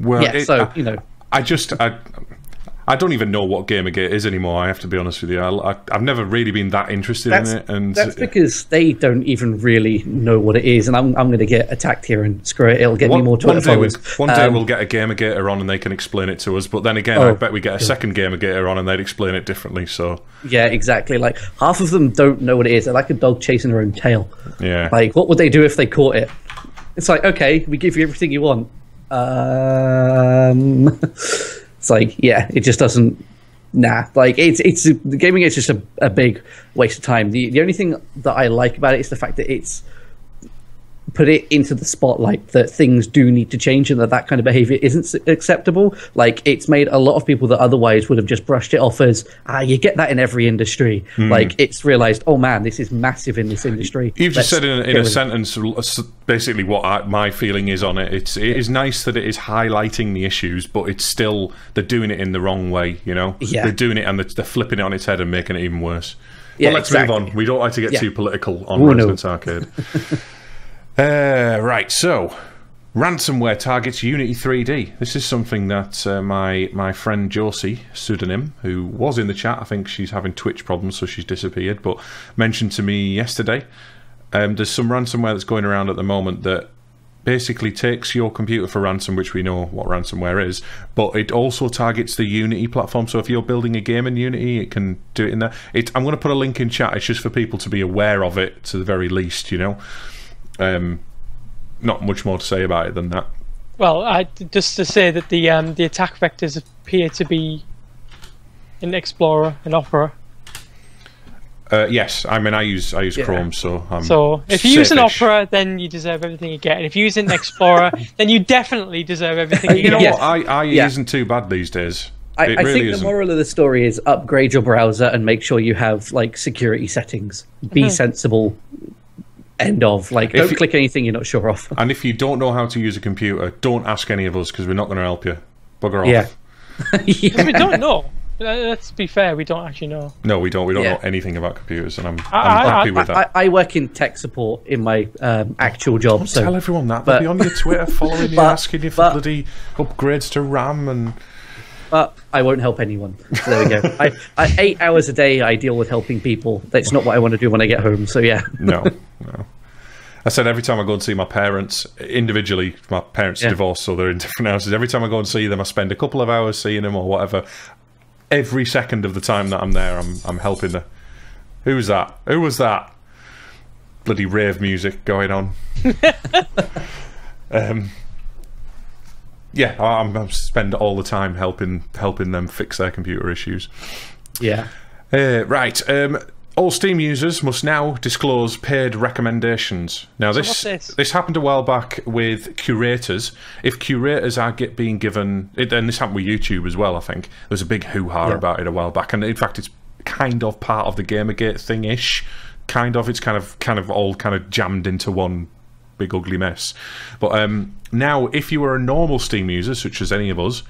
Well, yeah, it- so I, you know, I just I, I don't even know what Gamergate is anymore. I have to be honest with you. I, I, I've never really been that interested that's in it, and that's because they don't even really know what it is, and I'm I'm going to get attacked here and screw it. It'll get One, me more Twitter one day, we, one day Um, we'll get a Gamergator on and they can explain it to us. But then again, Oh, I bet we get a second Gamergator on and they'd explain it differently. So Yeah, exactly. Like half of them don't know what it is. They're like a dog chasing their own tail. yeah, Like, what would they do if they caught it? It's like, okay, we give you everything you want. Um, [laughs] it's like, yeah, it just doesn't. Nah, like it's it's the gaming is just a, a big waste of time. The the only thing that I like about it is the fact that it's put it into the spotlight that things do need to change and that that kind of behavior isn't acceptable. Like it's made a lot of people that otherwise would have just brushed it off as ah, you get that in every industry. Like it's realized, oh man, this is massive in this industry. You've just Let's said in, a- in a rid of it." sentence basically what I, my feeling is on it. It's it is nice that it is highlighting the issues, but it's still they're doing it in the wrong way. You know, Yeah. they're doing it and they're, they're flipping it on its head and making it even worse. Yeah, but let's exactly. move on. We don't like to get Yeah. too political on Oh, no. Arcade. [laughs] uh, right, so ransomware targets Unity 3D. This is something that uh, my my friend Josie pseudonym, who was in the chat, I think she's having Twitch problems, so she's disappeared, but mentioned to me yesterday. Um, there's some ransomware that's going around at the moment that basically takes your computer for ransom, which we know what ransomware is, but it also targets the Unity platform. So if you're building a game in Unity, it can do it in there. It, I'm going to put a link in chat. It's just for people to be aware of it, to the very least, you know. Um, not much more to say about it than that. Well, I, just to say that the um, the attack vectors appear to be in Explorer and Opera. Uh, yes, I mean I use I use Yeah. Chrome, so I'm So if you use an. Opera, then you deserve everything you get. And if you use an Explorer, [laughs] then you definitely deserve everything you, You know get. what? I, IE Yeah. isn't too bad these days. I, it I really think isn't. the moral of the story is upgrade your browser and make sure you have like security settings. Be sensible. End of. Like, If don't you- click anything you're not sure of. [laughs] And if you don't know how to use a computer, don't ask any of us because we're not going to help you. Bugger off. Yeah. [laughs] yeah. we don't know. Uh, Let's be fair, we don't actually know. No, we don't. We don't Yeah. know anything about computers, and I'm, I- I'm I- happy I- with that. I, I work in tech support in my um, actual job. So Tell everyone that. but- They'll be on your Twitter [laughs] following you, asking you for but- bloody upgrades to RAM and. But I won't help anyone. So there we go. [laughs] I, I, eight hours a day, I deal with helping people. That's not what I want to do when I get home. So yeah, No, no. [laughs] I said every time I go and see my parents individually, my parents Yeah. are divorced, so they're in [laughs] different houses. Every time I go and see them, I spend a couple of hours seeing them or whatever. Every second of the time that I'm there, I'm I'm helping them. Who's that? Who was that? Bloody rave music going on. um, yeah, I- I'm, I spend all the time helping helping them fix their computer issues. yeah, Uh, right. Um, all Steam users must now disclose paid recommendations. Now, this, what's this? happened a while back with curators. If curators are get, being given, it, and this happened with YouTube as well, I think. There was a big hoo ha Yeah. about it a while back, and in fact, it's kind of part of the Gamergate thing ish. Kind of, it's kind of kind of all kind of jammed into one big ugly mess. But um, now, if you are a normal Steam user, such as any of us,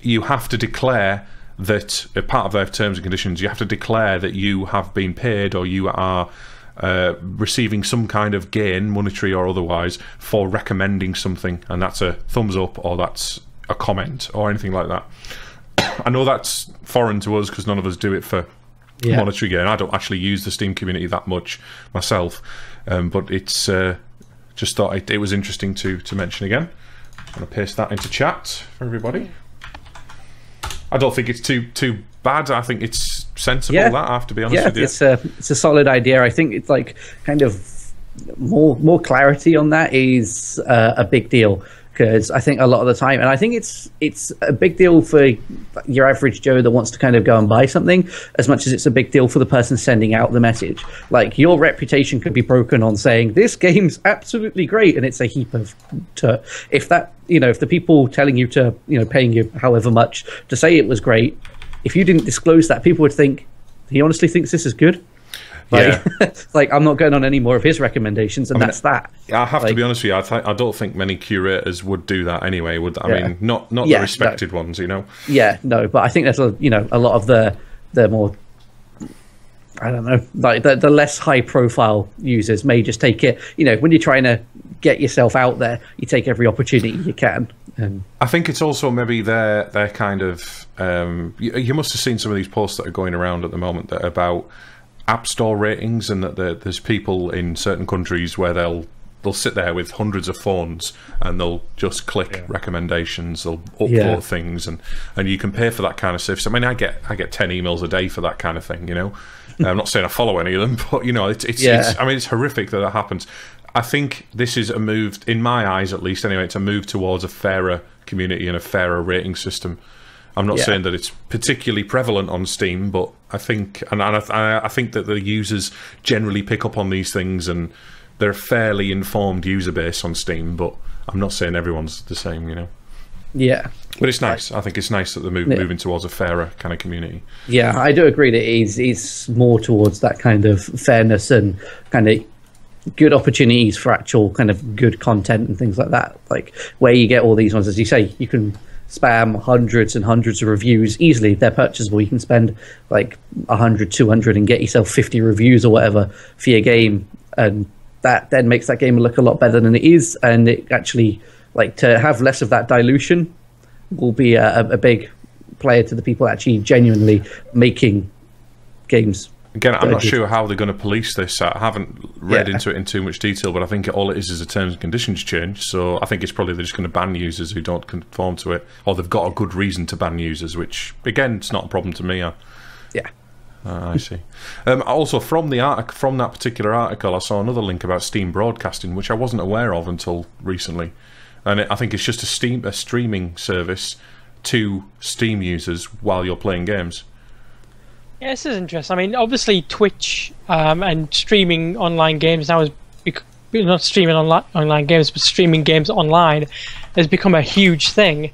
you have to declare that a part of their terms and conditions you have to declare that you have been paid or you are uh, receiving some kind of gain monetary or otherwise for recommending something and that's a thumbs up or that's a comment or anything like that [coughs] i know that's foreign to us because none of us do it for Yeah. monetary gain i don't actually use the steam community that much myself um, but it's uh, just thought it, it was interesting to to mention again i'm going to paste that into chat for everybody I don't think it's too too bad. I think it's sensible. Yeah. That I have to be honest yeah. with you. It's a it's a solid idea. I think it's like kind of more more clarity on that is uh, a big deal because I think a lot of the time, and I think it's it's a big deal for your average Joe that wants to kind of go and buy something, as much as it's a big deal for the person sending out the message. Like your reputation could be broken on saying this game's absolutely great, and it's a heap of. To, if that you know, if the people telling you to you know paying you however much to say it was great, if you didn't disclose that, people would think he honestly thinks this is good. Like, [laughs] like I'm not going on any more of his recommendations, and mean, that's that. I have to be honest with you. I, th- I don't think many curators would do that anyway. Would I Yeah. mean not not Yeah, the no. respected ones, you know? Yeah, no, but I think there's a you know a lot of the the more I don't know like the the less high profile users may just take it. You know, when you're trying to get yourself out there, you take every opportunity you can. And I think it's also maybe their their kind of. Um, you, you must have seen some of these posts that are going around at the moment that are about app store ratings, and that there's people in certain countries where they'll they'll sit there with hundreds of phones and they'll just click recommendations, they'll upvote Yeah. things, and and you can pay for that kind of stuff. So, I mean, I get I get ten emails a day for that kind of thing, you know. [laughs] I'm not saying I follow any of them, but you know, it's it's, Yeah. it's I mean, it's horrific that that happens. I think this is a move, in my eyes at least, anyway, it's a move towards a fairer community and a fairer rating system. I'm not Yeah. saying that it's particularly prevalent on Steam, but I think, and, and I, I think that the users generally pick up on these things, and they're a fairly informed user base on Steam. But I'm not saying everyone's the same, you know. yeah, But it's nice. I think it's nice that they're move, Yeah. moving towards a fairer kind of community. yeah, I do agree that it's it's more towards that kind of fairness and kind of good opportunities for actual kind of good content and things like that. Like where you get all these ones, as you say, you can spam hundreds and hundreds of reviews easily. They're purchasable. You can spend like 100, 200 and get yourself 50 reviews or whatever for your game. And that then makes that game look a lot better than it is. And it actually, like, to have less of that dilution will be a, a big player to the people actually genuinely making games. Again, I'm not sure how they're going to police this. I haven't read Yeah. into it in too much detail, but I think all it is is a terms and conditions change. So I think it's probably they're just going to ban users who don't conform to it, or they've got a good reason to ban users, which again, it's not a problem to me. I, Yeah. Ah, I see. Um, also, from the artic- from that particular article, I saw another link about Steam broadcasting, which I wasn't aware of until recently, and it, I think it's just a Steam a streaming service to Steam users while you're playing games. Yeah, this is interesting. I mean, obviously, Twitch um, and streaming online games now is bec- not streaming online online games, but streaming games online has become a huge thing.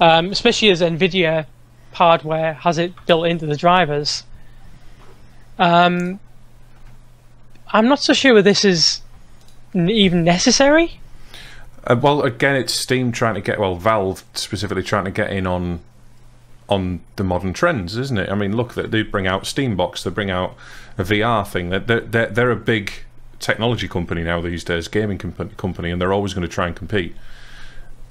Um, especially as Nvidia hardware has it built into the drivers. Um, I'm not so sure this is n- even necessary. Uh, well, again, it's Steam trying to get well, Valve specifically trying to get in on on the modern trends, isn't it? I mean, look, they, bring out Steambox, they bring out a VR thing. They're they're, they're a big technology company now these days, gaming comp- company, and they're always going to try and compete.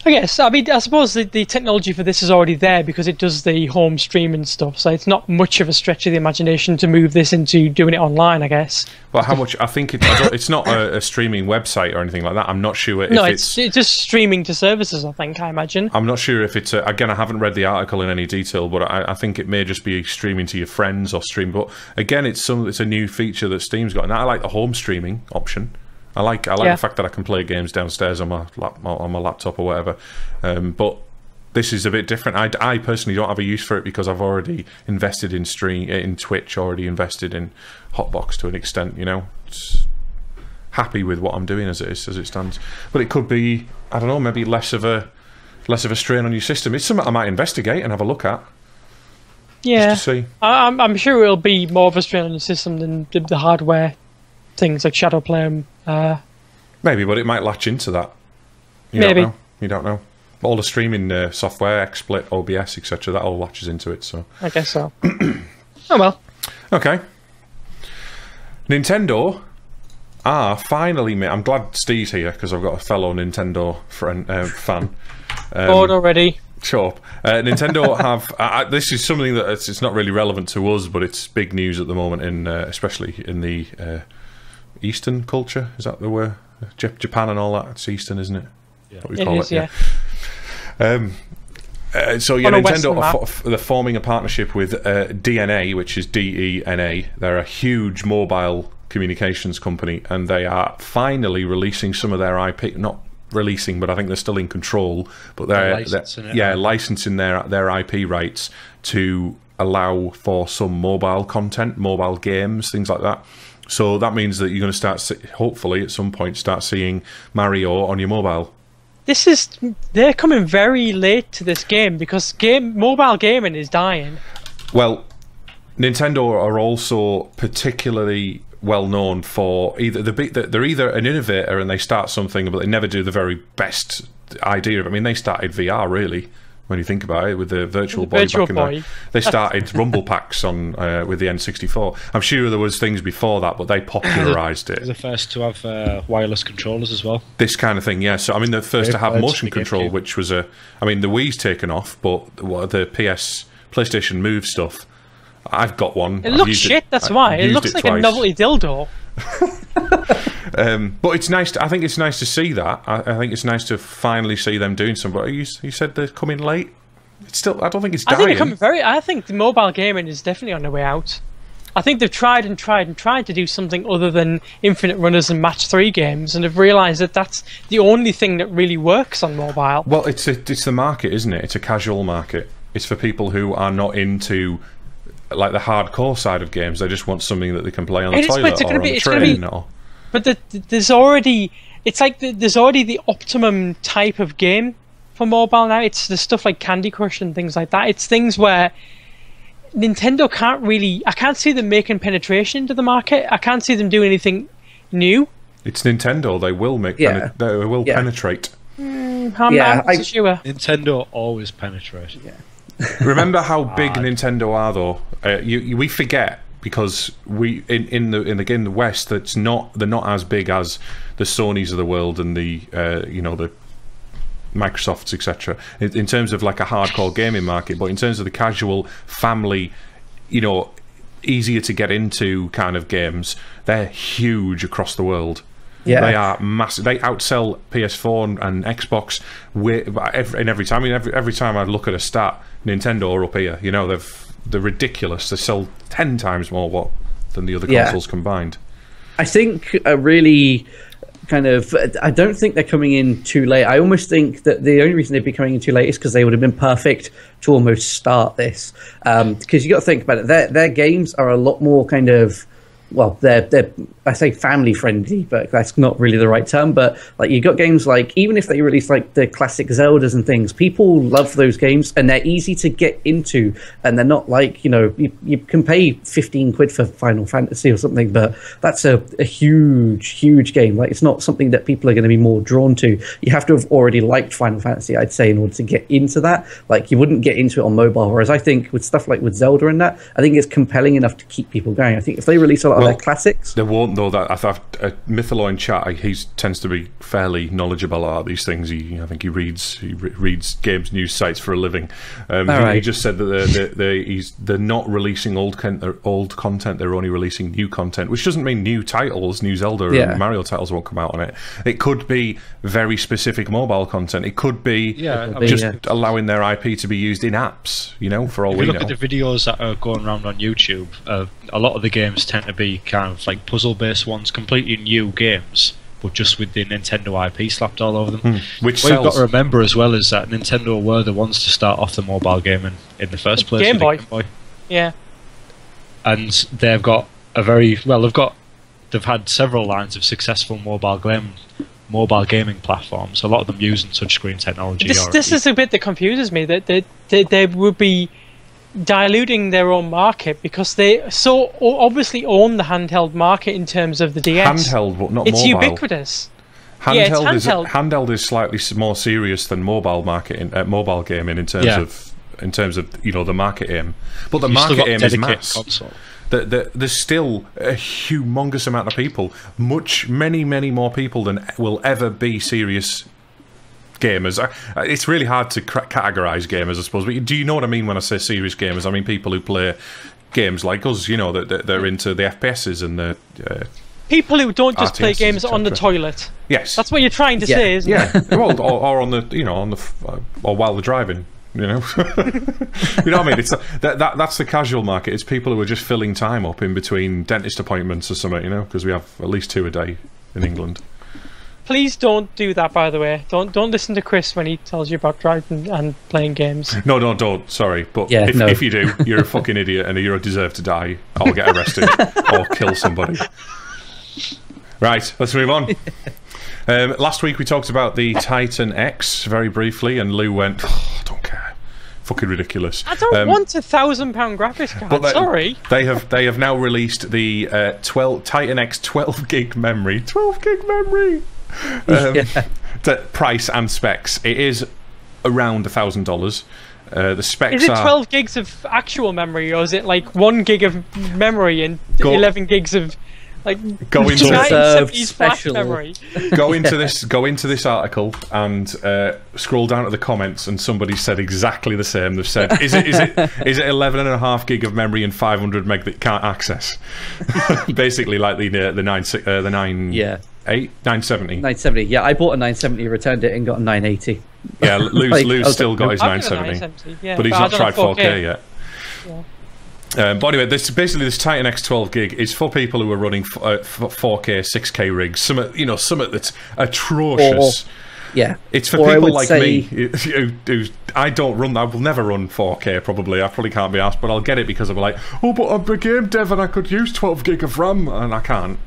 I guess. I mean, I suppose the, the technology for this is already there because it does the home stream and stuff. So it's not much of a stretch of the imagination to move this into doing it online. I guess. But how much? I think it, I it's not a, a streaming website or anything like that. I'm not sure if No, it's. it's, it's just streaming to services. I think. I imagine. I'm not sure if it's a, again. I haven't read the article in any detail, but I, I think it may just be streaming to your friends or stream. But again, it's some. It's a new feature that Steam's got, and I like the home streaming option. I like. I like Yeah. the fact that I can play games downstairs on my lap, on my laptop or whatever. Um, but this is a bit different. I, I personally don't have a use for it because I've already invested in stream in Twitch, already invested in Hotbox to an extent. You know, it's happy with what I'm doing as it is as it stands. But it could be. I don't know. Maybe less of a less of a strain on your system. It's something I might investigate and have a look at Yeah, to see. I, I'm, I'm sure it'll be more of a strain on the system than the, the hardware things like Shadowplay. and, Uh, Maybe, but it might latch into that. You Maybe. don't know. You don't know. All the streaming uh, software, XSplit, OBS, etc., that all latches into it. So I guess so. [clears throat] oh well. okay. Nintendo are finally. Ma- I'm glad Steve's here because I've got a fellow Nintendo friend uh, fan. [laughs] Um, Bored already. Up. Uh, Nintendo [laughs] have. I, I, this is something that it's, it's not really relevant to us, but it's big news at the moment, in uh, especially in the uh, Eastern culture. Is that the word? Jap- Japan and all that. It's Eastern, isn't it? Yeah. What we call is, it. yeah. [laughs] Um, uh, so yeah, On a Western Nintendo are map. f- they're forming a partnership with uh, DeNA, which is D E N A. They're a huge mobile communications company, and they are finally releasing some of their IP. Not releasing, but I think they're still in control. But they're, They're they're- licensing it, yeah, aren't licensing their their IP rights to allow for some mobile content, mobile games, things like that. So that means that you're going to start, hopefully, at some point, start seeing Mario on your mobile. This is they're coming very late to this game because game mobile gaming is dying. Well, Nintendo are also particularly well known for either the they're either an innovator and they start something, but they never do the very best idea I mean, they started VR really. When you think about it, with the Virtual The Boy Virtual back in Boy. the, they started Rumble Packs on uh, with the N64. I'm sure there was things before that, but they [coughs] popularised it. the first to have uh, wireless controllers as well. This kind of thing, yeah. So I mean, the first to have motion control, which was a, I mean, the Wii's taken off, but what the PS PlayStation Move stuff, I've got one. It I've looks shit. That's I've why it looks like a novelty dildo. [laughs] Um, but it's nice. To, I think it's nice to see that. I, I think it's nice to finally see them doing something. You, you said they're coming late. It's still. I don't think it's I think they're coming very. I think the mobile gaming is definitely on the way out. I think they've tried and tried and tried to do something other than Infinite Runners and Match Three games, and have realised that that's the only thing that really works on mobile. Well, it's a, it's the market, isn't it? It's a casual market. It's for people who are not into like the hardcore side of games. They just want something that they can play on the but toilet it's or on be- the train. be- Or But the, the- there's already it's like the, there's already the optimum type of game for mobile now. It's the stuff like Candy Crush and things like that. It's things where Nintendo can't really. I can't see them making penetration into the market. I can't see them doing anything new. it's Nintendo. They will make. Yeah. pene- they will Yeah. penetrate. I'm Yeah, not I- sure. Nintendo always penetrate. Remember how [laughs] big Nintendo are, though. Uh, you, you, we forget because we in, in the in the in the West that's not they're not as big as the Sonys of the world and the uh, you know the Microsofts etc. In, in terms of like a hardcore gaming market, but in terms of the casual family, you know, easier to get into kind of games, they're huge across the world. Yeah. They are massive. They outsell PS4 and, and Xbox wi- every, and every time. I mean, every, every time I look at a stat, Nintendo are up here. You know, they've they're ridiculous. They sell ten times more what than the other Yeah. consoles combined. I think a really kind of. I don't think they're coming in too late. I almost think that the only reason they'd be coming in too late is because they would have been perfect to almost start this. Um, because you got to think about it. Their their games are a lot more kind of well, they're they're I say family friendly, but that's not really the right term. But like you got games like even if they release like the classic Zeldas and things, people love those games and they're easy to get into, and they're not like you know you, you can pay fifteen quid for Final Fantasy or something, but that's a, a huge huge game. Like it's not something that people are going to be more drawn to. You have to have already liked Final Fantasy, I'd say, in order to get into that. Like you wouldn't get into it on mobile. Whereas I think with stuff like with Zelda and that, I think it's compelling enough to keep people going. I think if they release a lot Well, their classics. There won't though. That I thought uh, Mythaloin chat. He tends to be fairly knowledgeable about these things. He, I think he reads he re- reads games news sites for a living. Um, All he, he just said that they're, they're, they're, he's, they're not releasing old con- uh, old content. They're only releasing new content, which doesn't mean new titles, new Zelda Yeah. and Mario titles won't come out on it. It could be very specific mobile content. It could be Yeah, It could I be, just yeah. allowing their IP to be used in apps. You know, for all if we you know. look at the videos that are going around on YouTube, uh, a lot of the games tend to be kind of like puzzle-based ones, completely new games, but just with the Nintendo IP slapped all over them. Hmm. Which What you've got to remember as well is that Nintendo were the ones to start off the mobile gaming in the first place. Game Boy. Game Boy. Yeah. and they've got a very well. They've got they've had several lines of successful mobile game mobile gaming platforms. A lot of them using touchscreen technology. This already. this is a bit that confuses me that they, they, they would be diluting their own market because they so obviously own the handheld market in terms of the DS. handheld, but not It's mobile. ubiquitous. Handheld, Yeah, it's is handheld. handheld is slightly more serious than mobile marketing, uh, mobile gaming in terms Yeah. of in terms of you know the market aim. But the You've market aim is dedicated mass. console. The, the, there's still a humongous amount of people, much many many more people than will ever be serious gamers. I, I- it's really hard to categorize gamers, I suppose. But do you know what I mean when I say serious gamers? I mean people who play games like us. You know that that they're into the FPSs and the uh, People who don't just play games on the toilet. yes. That's what you're trying to Yeah. say, isn't it? Yeah, [laughs] well, or, or on the you know on the uh, or while they're driving. You know, [laughs] you know what I mean. It's that, that that's the casual market. It's people who are just filling time up in between dentist appointments or something. You know, because we have at least two a day in England. Please don't do that. By the way, don't don't listen to Chris when he tells you about driving and playing games. No, no, don't. Sorry, but Yeah, if, no. if you do, you're a fucking idiot and you deserve to die or get arrested [laughs] or kill somebody. Right, let's move on. [laughs] Um, last week we talked about the Titan X very briefly, and Lew went, "Oh, "I don't care, fucking ridiculous." I don't Um, want a thousand pound graphics card. But they- Sorry. They have they have now released the uh, 12 Titan X 12 gig memory. 12 gig memory. [laughs] Um, the price and specs. It is around a thousand dollars. Uh, the specs Is it are 12 gigs of actual memory, or is it like one gig of memory and Go- 11 gigs of like Go into it. 1970s flash Special. memory? [laughs] go into this go into this article and uh, scroll down to the comments and somebody said exactly the same they've said is it is it is it 11 and a half gig of memory and 500 meg that can't access [laughs] basically like the uh, the 9 uh, the 9 Yeah. 8 970 970. Yeah, I bought a 970, returned it, and got a 980. yeah [laughs] Lew's, Like, Lew's still like, got his I've got a 970 970, yeah, but he's I not don't tried 4K, yet um, but anyway, this basically this Titan X 12 gig is for people who are running f- uh, f- 4K, 6K rigs. Some you know, some that's atrocious. Yeah. It's for Or people like say- me [laughs] who, who, I don't run. That I will never run 4K. Probably, I probably can't be asked, but I'll get it because I'm like, oh, but I'm a game dev and I could use 12 gig of RAM, and I can't.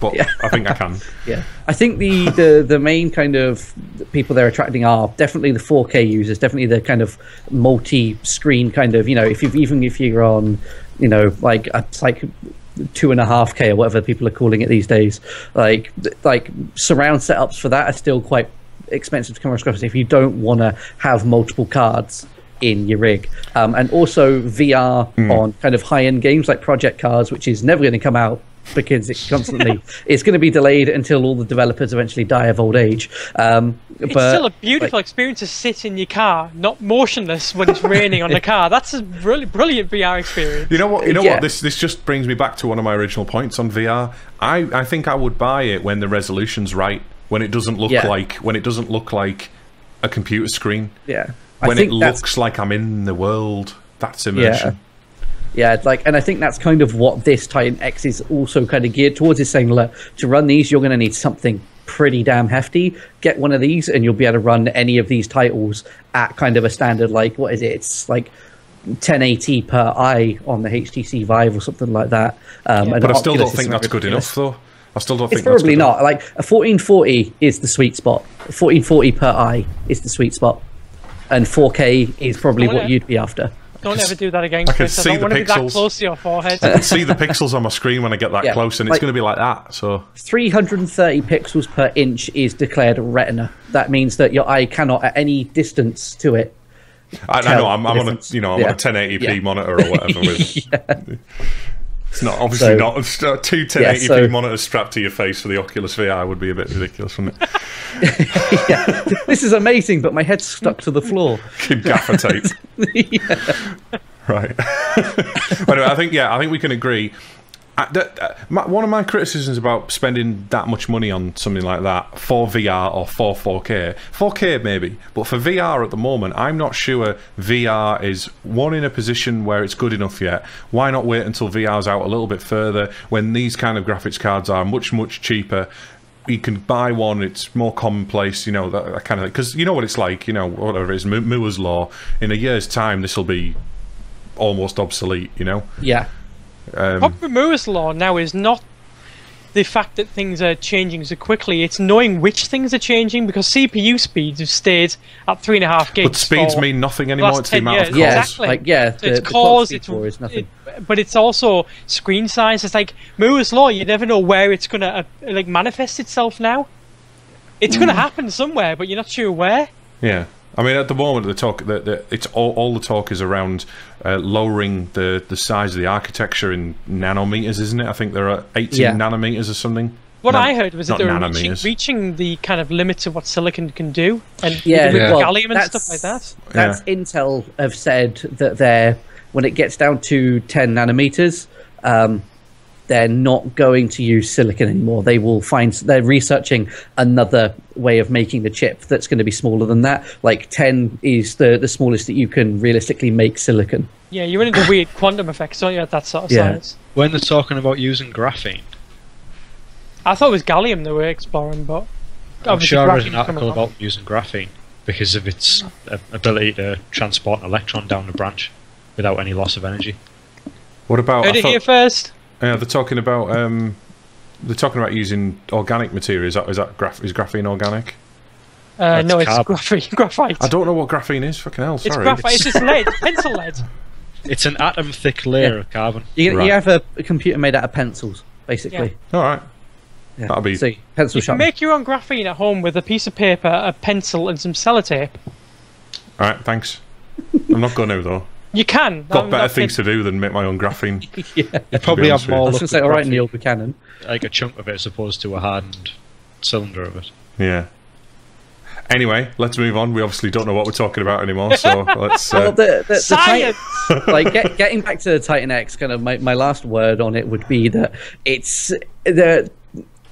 But I think I can. [laughs] Yeah, I think the, the, the main kind of people they're attracting are definitely the 4K users, definitely the kind of multi-screen kind of. You know, if you've even if you're on, you know, like a, it's like two and a half K or whatever people are calling it these days, like like surround setups for that are still quite expensive to come across if you don't want to have multiple cards in your rig um, and also VR on kind of high-end games like Project Cars which is never going to come out because it constantly it's going to be delayed until all the developers eventually die of old age um, It's but still a beautiful experience to sit in your car, not motionless when it's raining on the [laughs] car. That's a really brilliant VR experience. You know what? You know Yeah. what? This this just brings me back to one of my original points on VR. I, I think I would buy it when the resolution's right, when it doesn't look Yeah. like when it doesn't look like a computer screen, yeah when it looks like I'm in the world. That's immersion. Yeah, it's like, and I think that's kind of what this Titan X is also kind of geared towards. Is saying, look, to run these, you're going to need something pretty damn hefty. Get one of these, and you'll be able to run any of these titles at kind of a standard like what is it? It's like 1080 per eye on the HTC Vive or something like that. Um, and But I still Oculus don't think that's good ridiculous. enough, though. I still don't It's think that's probably good not. Like a 1440 is the sweet spot. 1440 per eye is the sweet spot, and 4K is probably Don't what you'd be after. Don't ever do that again, I can Chris. I, see don't the want to be that close to your forehead. I can see the pixels on my screen when I get that Yeah, close, and it's like- going to be like that. So 330 pixels per inch is declared retina. That means that your eye cannot, at any distance to it, I, I tell know I'm, I'm on a difference. you know I'm Yeah. on a 1080p Yeah. monitor or whatever. [laughs] With, It's not obviously So- not two 1080p Yeah, so- monitors strapped to your face for the Oculus VR would be a bit ridiculous, wouldn't it? [laughs] this is amazing, but my head's stuck to the floor. Keep gaffer tape. [laughs] Right. [laughs] anyway, I think yeah, I think we can agree. Uh, that- uh, my, one of my criticisms about spending that much money on something like that for VR or for 4K, 4K maybe, but for VR at the moment, I'm not sure VR is one in a position where it's good enough yet. Why not wait until VR's out a little bit further when these kind of graphics cards are much much cheaper? You can buy one; it's more commonplace, you know that, that kind of because you know what it's like, you know whatever it is, Moore's law. In a year's time, this will be almost obsolete, you know. Yeah. Problem with Moore's law now is not the fact that things are changing so quickly. It's knowing which things are changing because CPU speeds have stayed at three and a half gigs. But speeds for mean nothing anymore. It's the 10 amount of cores. Yeah, Exactly. like yeah, So the, it's the cores, it's, war is nothing. it- but it's also screen size. It's like Moore's law. You never know where it's gonna uh, like manifest itself. Now, it's Mm. gonna happen somewhere, but you're not sure where. Yeah, I mean, at the moment, the talk, the, the, it's all, all the talk is around uh, lowering the, the size of the architecture in nanometers, isn't it? I think there are 18 Yeah. nanometers or something. What No, I heard was that they were reaching, reaching the kind of limits of what silicon can do, and Yeah, even with well, gallium and that's- stuff like that. That's Intel have said that they're when it gets down to 10 nanometers, um, they're not going to use silicon anymore. They will find they're researching another way of making the chip that's going to be smaller than that. Like 10 is the the smallest that you can realistically make silicon. Yeah, you run into weird [laughs] quantum effects, don't you, at that sort of Yeah. size? When they're talking about using graphene, I thought it was gallium they were exploring, but I'm sure I read an article along. about using graphene because of its uh, ability to transport an electron down the branch without any loss of energy. What about? Heard I it here first. Yeah, they're talking about. Um, they're talking about using organic material. Is that is that graph, is graphene organic? Uh, no, it's carbon. graphite. [laughs] graphite. I don't know what graphene is. Fucking hell, sorry. It's sorry. graphite. It's just lead, [laughs] pencil lead. It's an atom thick layer Yeah. of carbon. You, Right. you have a, a computer made out of pencils, basically. All right. Yeah. That'll be- See, pencil You can make your own graphene at home with a piece of paper, a pencil, and some sellotape. All right. Thanks. I'm not going to though. You can. Got I'm better things kidding. to do than make my own graphene. [laughs] You probably honest have with more I was luck going to say, all right, Neil Buchanan. like a chunk of it as opposed to a hardened cylinder of it. Yeah. Anyway, let's move on. We obviously don't know what we're talking about anymore, so [laughs] let's. Well, Uh, the, the, the Science. Titan, [laughs] like get, getting back to the Titan X, kind of my, my last word on it would be that it's the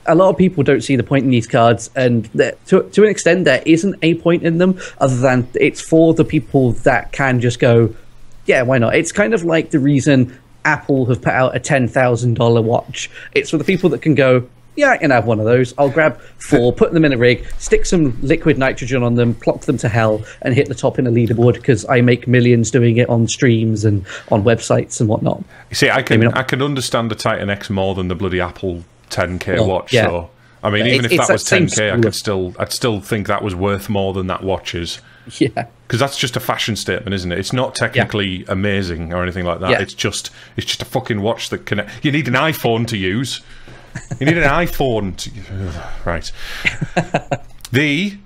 a lot of people don't see the point in these cards, and to to an extent, there isn't a point in them other than it's for the people that can just go, yeah, why not? It's kind of like the reason Apple have put out a ten thousand dollar watch. It's for the people that can go. Yeah, I can have one of those. I'll grab four, put them in a rig, stick some liquid nitrogen on them, plop them to hell, and hit the top in a leaderboard because I make millions doing it on streams and on websites and whatnot. you see, I can. I can understand the Titan X more than the bloody Apple 10k Well, watch. yeah. So I mean, Yeah, even if that was that same 10k, I could still I'd still think that was worth more than that watch is. [laughs] Yeah. Because that's just a fashion statement, isn't it? It's not technically amazing or anything like that. Yeah. It's just it's just a fucking watch that can. You need an iPhone to use. You need an [laughs] iPhone. To, [sighs] right. [laughs] The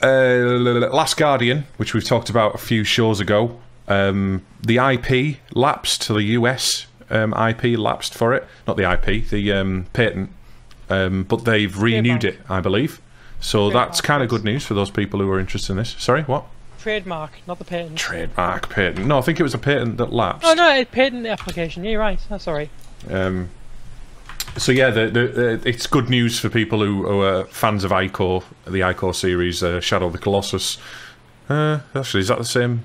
uh, Last Guardian, which we've talked about a few shows ago, um, the IP lapsed to the US. Um, IP lapsed for it, not the IP, the um, patent. Um, but they've renewed it, I believe. So that's kind of good news for those people who are interested in this. Sorry, what? Trademark, not the patent. Trademark patent. No, I think it was a patent that lapsed. Oh no, it patent application. Yeah, you're right. Oh, sorry. Um, so yeah, the, the, the, it's good news for people who, who are fans of Ico, the Ico series, uh, Shadow of the Colossus. Uh, actually, is that the same?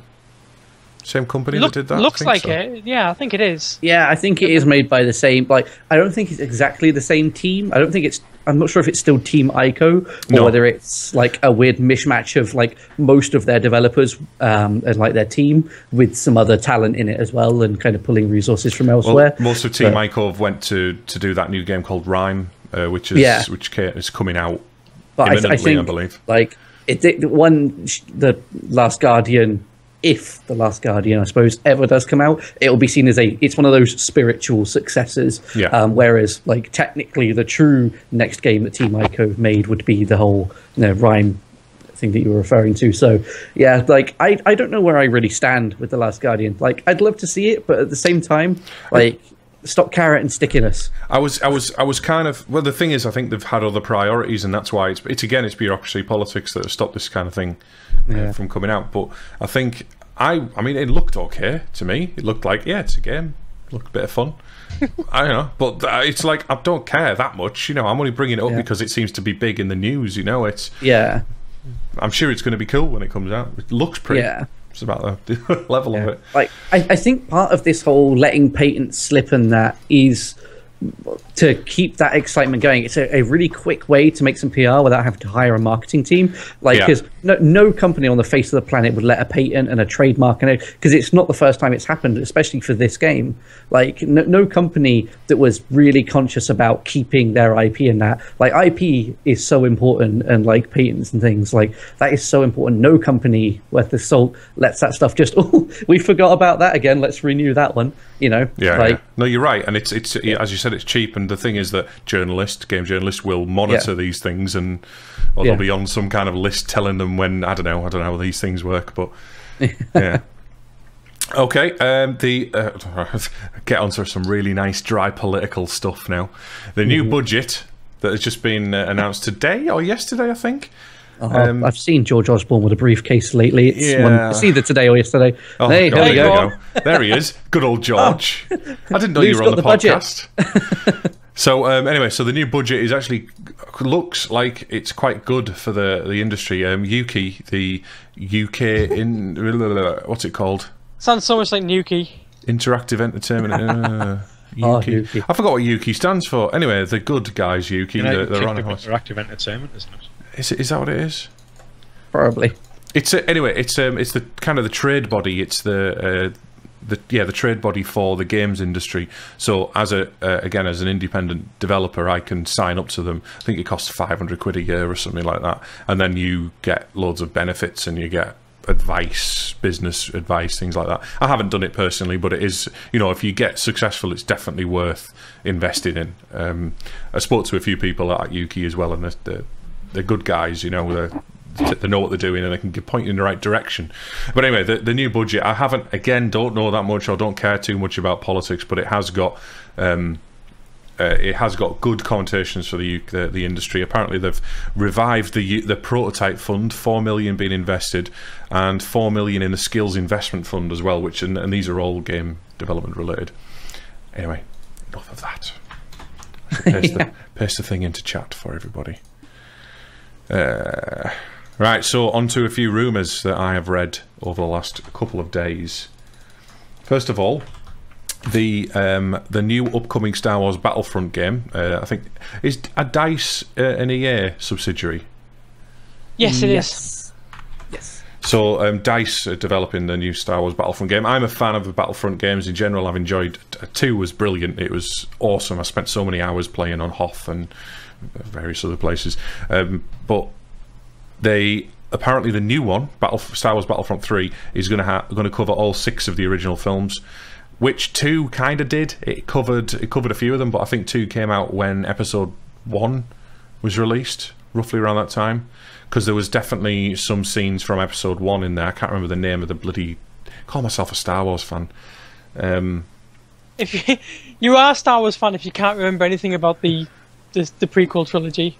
Same company look- that did that. Looks like so. it. Yeah, I think it is. Yeah, I think it is made by the same. Like, I don't think it's exactly the same team. I don't think it's. I'm not sure if it's still Team Ico or No. whether it's like a weird mishmash of like most of their developers um, and like their team with some other talent in it as well, and kind of pulling resources from Well, elsewhere. most of Team But- Ico went to to do that new game called Rime, uh, which is Yeah. which is coming out but I, I imminently, I, think believe. like it, it one the Last Guardian. If the Last Guardian, I suppose, ever does come out, it will be seen as a. It's one of those spiritual successors. Yeah. Um, whereas, like technically, the true next game that Team Ico made would be the whole you know, Rime thing that you were referring to. So yeah, like I, I don't know where I really stand with the Last Guardian. Like I'd love to see it, but at the same time, like stop carrot and stickiness. I was, I was, I was kind of. Well, the thing is, I think they've had other priorities, and that's why it's. It's again, it's bureaucracy, politics that have stopped this kind of thing uh, Yeah. from coming out. But I think I, I mean, it looked okay to me. It looked like yeah, it's a game. Looked a bit of fun. [laughs] I don't know, but uh, it's like I don't care that much. You know, I'm only bringing it up Yeah. because it seems to be big in the news. You know, it's. Yeah, I'm sure it's going to be cool when it comes out. It looks pretty. Yeah. It's about the [laughs] level of it. like I, I think part of this whole letting patents slip and that is to keep that excitement going. It's a, a really quick way to make some PR without having to hire a marketing team. Like, Yeah. because no, no company on the face of the planet would let a patent and a trademark and because it's not the first time it's happened, especially for this game. Like, no, no company that was really conscious about keeping their IP in that. Like, IP is so important, and like patents and things like that is so important. No company worth the salt lets that stuff just. [laughs] Oh, we forgot about that again. Let's renew that one. You know, Yeah, like yeah. no, you're right, and it's it's as you said, it's cheap. And the thing is that journalists, game journalists, will monitor Yeah. these things, and or Yeah. they'll be on some kind of list telling them when I don't know, I don't know how these things work, but [laughs] yeah. Okay, um, the uh, [laughs] get onto some really nice dry political stuff now. The new Mm-hmm. budget that has just been uh, announced today or yesterday, I think. Oh, um, I've seen George Osborne with a briefcase lately. It's, Yeah. one, it's either today or yesterday. Oh, hey, there you go. go. There he is. Good old George. I didn't know you were on the, the budget. podcast. [laughs] so um, anyway, so the new budget is actually looks like it's quite good for the the industry. Um, Ukie, the UK in [laughs] what's it called? Sounds so much like Nuki. Interactive Entertainment. [laughs] Uh, Oh, Ukie. Ukie. I forgot what Ukie stands for. Anyway, the good guys, Ukie. United they're, they're on Interactive Entertainment, isn't it? Is, it, is that what it is? Probably. It's a, anyway. It's um, it's the kind of the trade body. It's the uh, the yeah the trade body for the games industry. So as a uh, again as an independent developer, I can sign up to them. I think it costs five hundred quid a year or something like that, and then you get loads of benefits and you get advice, business advice, things like that. I haven't done it personally, but it is you know if you get successful, it's definitely worth investing in. Um, I spoke to a few people at Ukie as well, and they're, they're, good guys. You know, they're they know what they're doing and they can point you in the right direction. But anyway, the, the new budget, I haven't, again, don't know that much or don't care too much about politics, but it has got. Um, uh, it has got good connotations for the, the the industry. Apparently, they've revived the the prototype fund, four million being invested, and four million in the skills investment fund as well. Which and, and these are all game development related. Anyway, enough of that. [laughs] Paste, the, paste the thing into chat for everybody. Uh, right, so on to a few rumours that I have read over the last couple of days. First of all, the um, the new upcoming Star Wars Battlefront game. Uh, I think is a DICE uh, an EA subsidiary. Yes, it is. yes. Yes. So um, DICE are developing the new Star Wars Battlefront game. I'm a fan of the Battlefront games in general. I've enjoyed uh, two was brilliant. It was awesome. I spent so many hours playing on Hoth and various other places. Um, but they apparently the new one, Battle Star Wars Battlefront Three, is going to going to cover all six of the original films. Which two kind of did. It covered it covered a few of them, but I think two came out when Episode One was released, roughly around that time. Because there was definitely some scenes from Episode One in there. I can't remember the name of the bloody. Call myself a Star Wars fan. Um, If you, [laughs] you are a Star Wars fan, if you can't remember anything about the the, the prequel trilogy,